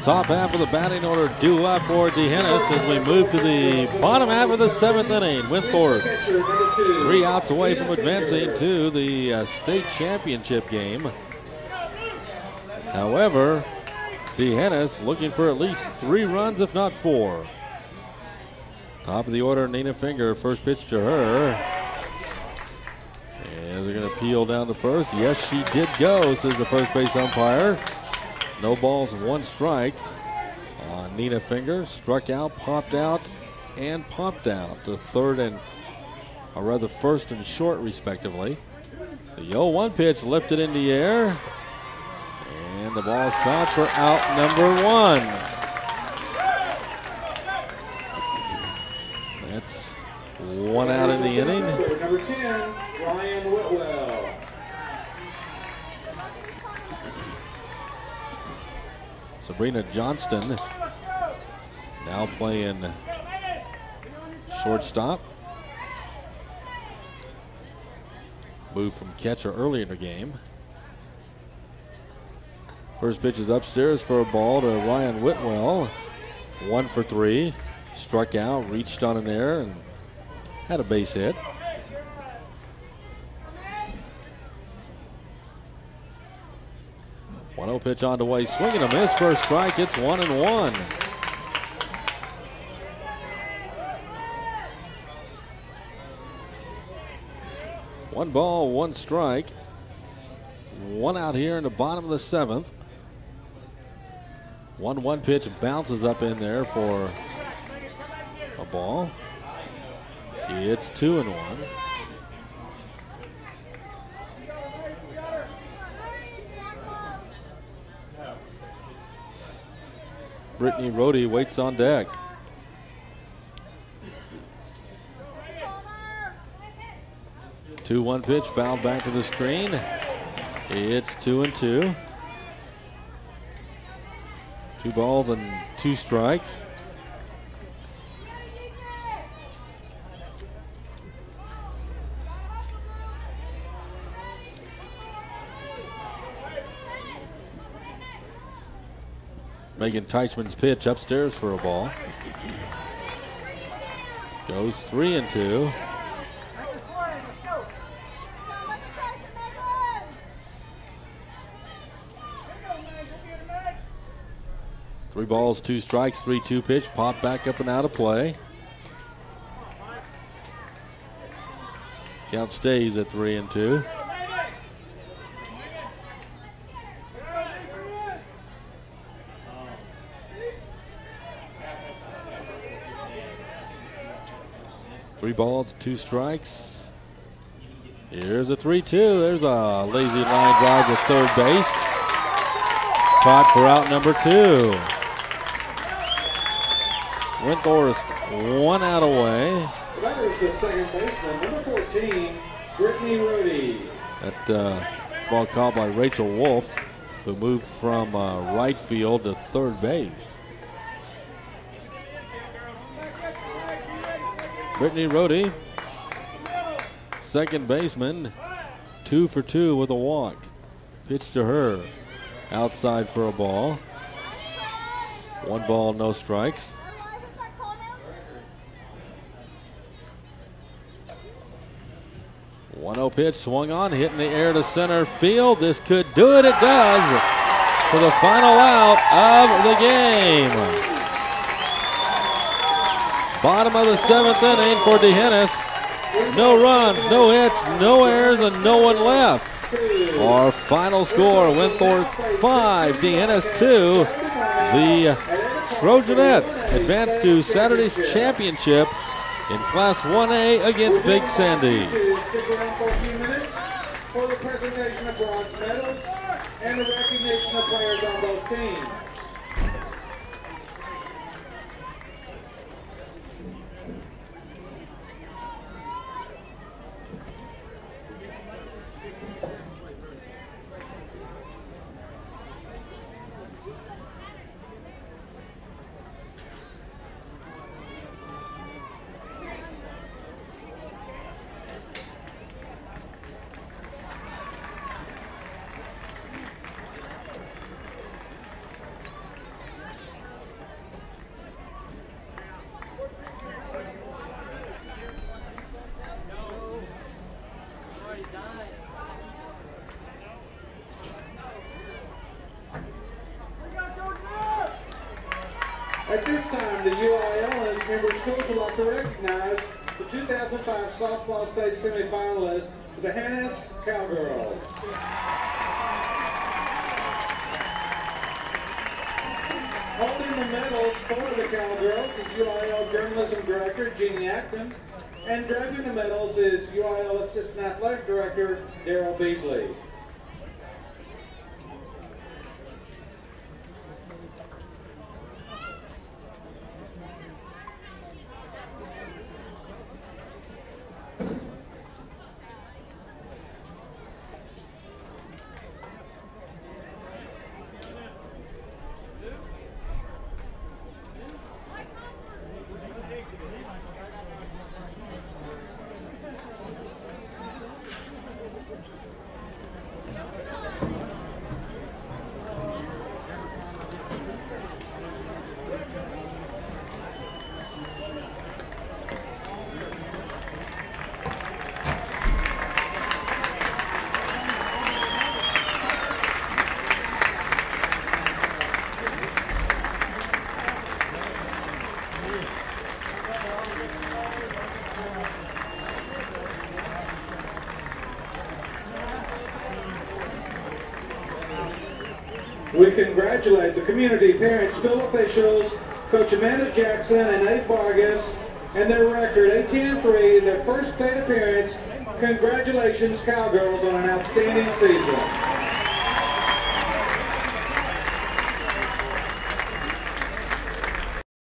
Top half of the batting order due up for D'Hanis as we move to the bottom half of the seventh inning. Windthorst three outs away from advancing to the uh, state championship game. However, D'Hanis looking for at least three runs, if not four. Top of the order, Nina Finger, first pitch to her. And they're going to peel down to first. Yes, she did go, says the first base umpire. No balls, one strike. Uh, Nina Finger struck out, popped out, and popped out to third and, or rather, first and short, respectively. The 0 1 pitch lifted in the air, and the ball's caught for out number one. Sabrina Johnston now playing shortstop. Moved from catcher early in the game. First pitch is upstairs for a ball to Ryan Whitwell. One for three. Struck out, reached on an there, and had a base hit. One 0 pitch on the way, swinging a miss a strike. It's one and one. One ball, one strike. One out here in the bottom of the seventh. One one pitch bounces up in there for a ball. It's two and one. Brittany Rohde waits on deck. Two one pitch fouled back to the screen. It's two and two. Two balls and two strikes. Megan Teichman's pitch upstairs for a ball. Goes three and two. Three balls, two strikes, three two pitch, pop back up and out of play. Count stays at three and two. Three balls, two strikes. Here's a 3 2. There's a lazy line drive to third base. Caught for out number two. Windthorst one out away. That is the second baseman, number 14, Brittany Rohde. That uh, ball caught by Rachel Wolf, who moved from uh, right field to third base. Brittany Rohde, second baseman, two for two with a walk. Pitch to her, outside for a ball. One ball, no strikes. One 0 pitch swung on, hitting the air to center field. This could do it. It does for the final out of the game. Bottom of the seventh inning for D'Hanis. No runs, no hits, no errors, and no one left. Our final score: Windthorst five, D'Hanis two. The Trojanettes advance to Saturday's championship in Class 1A against Big Sandy. For the presentation of bronze medals and the recognition of players on both teams. Congratulate the community, parents, school officials, Coach Amanda Jackson and Nate Vargas, and their record 18 and 3, their first state appearance. Congratulations, Cowgirls, on an outstanding season.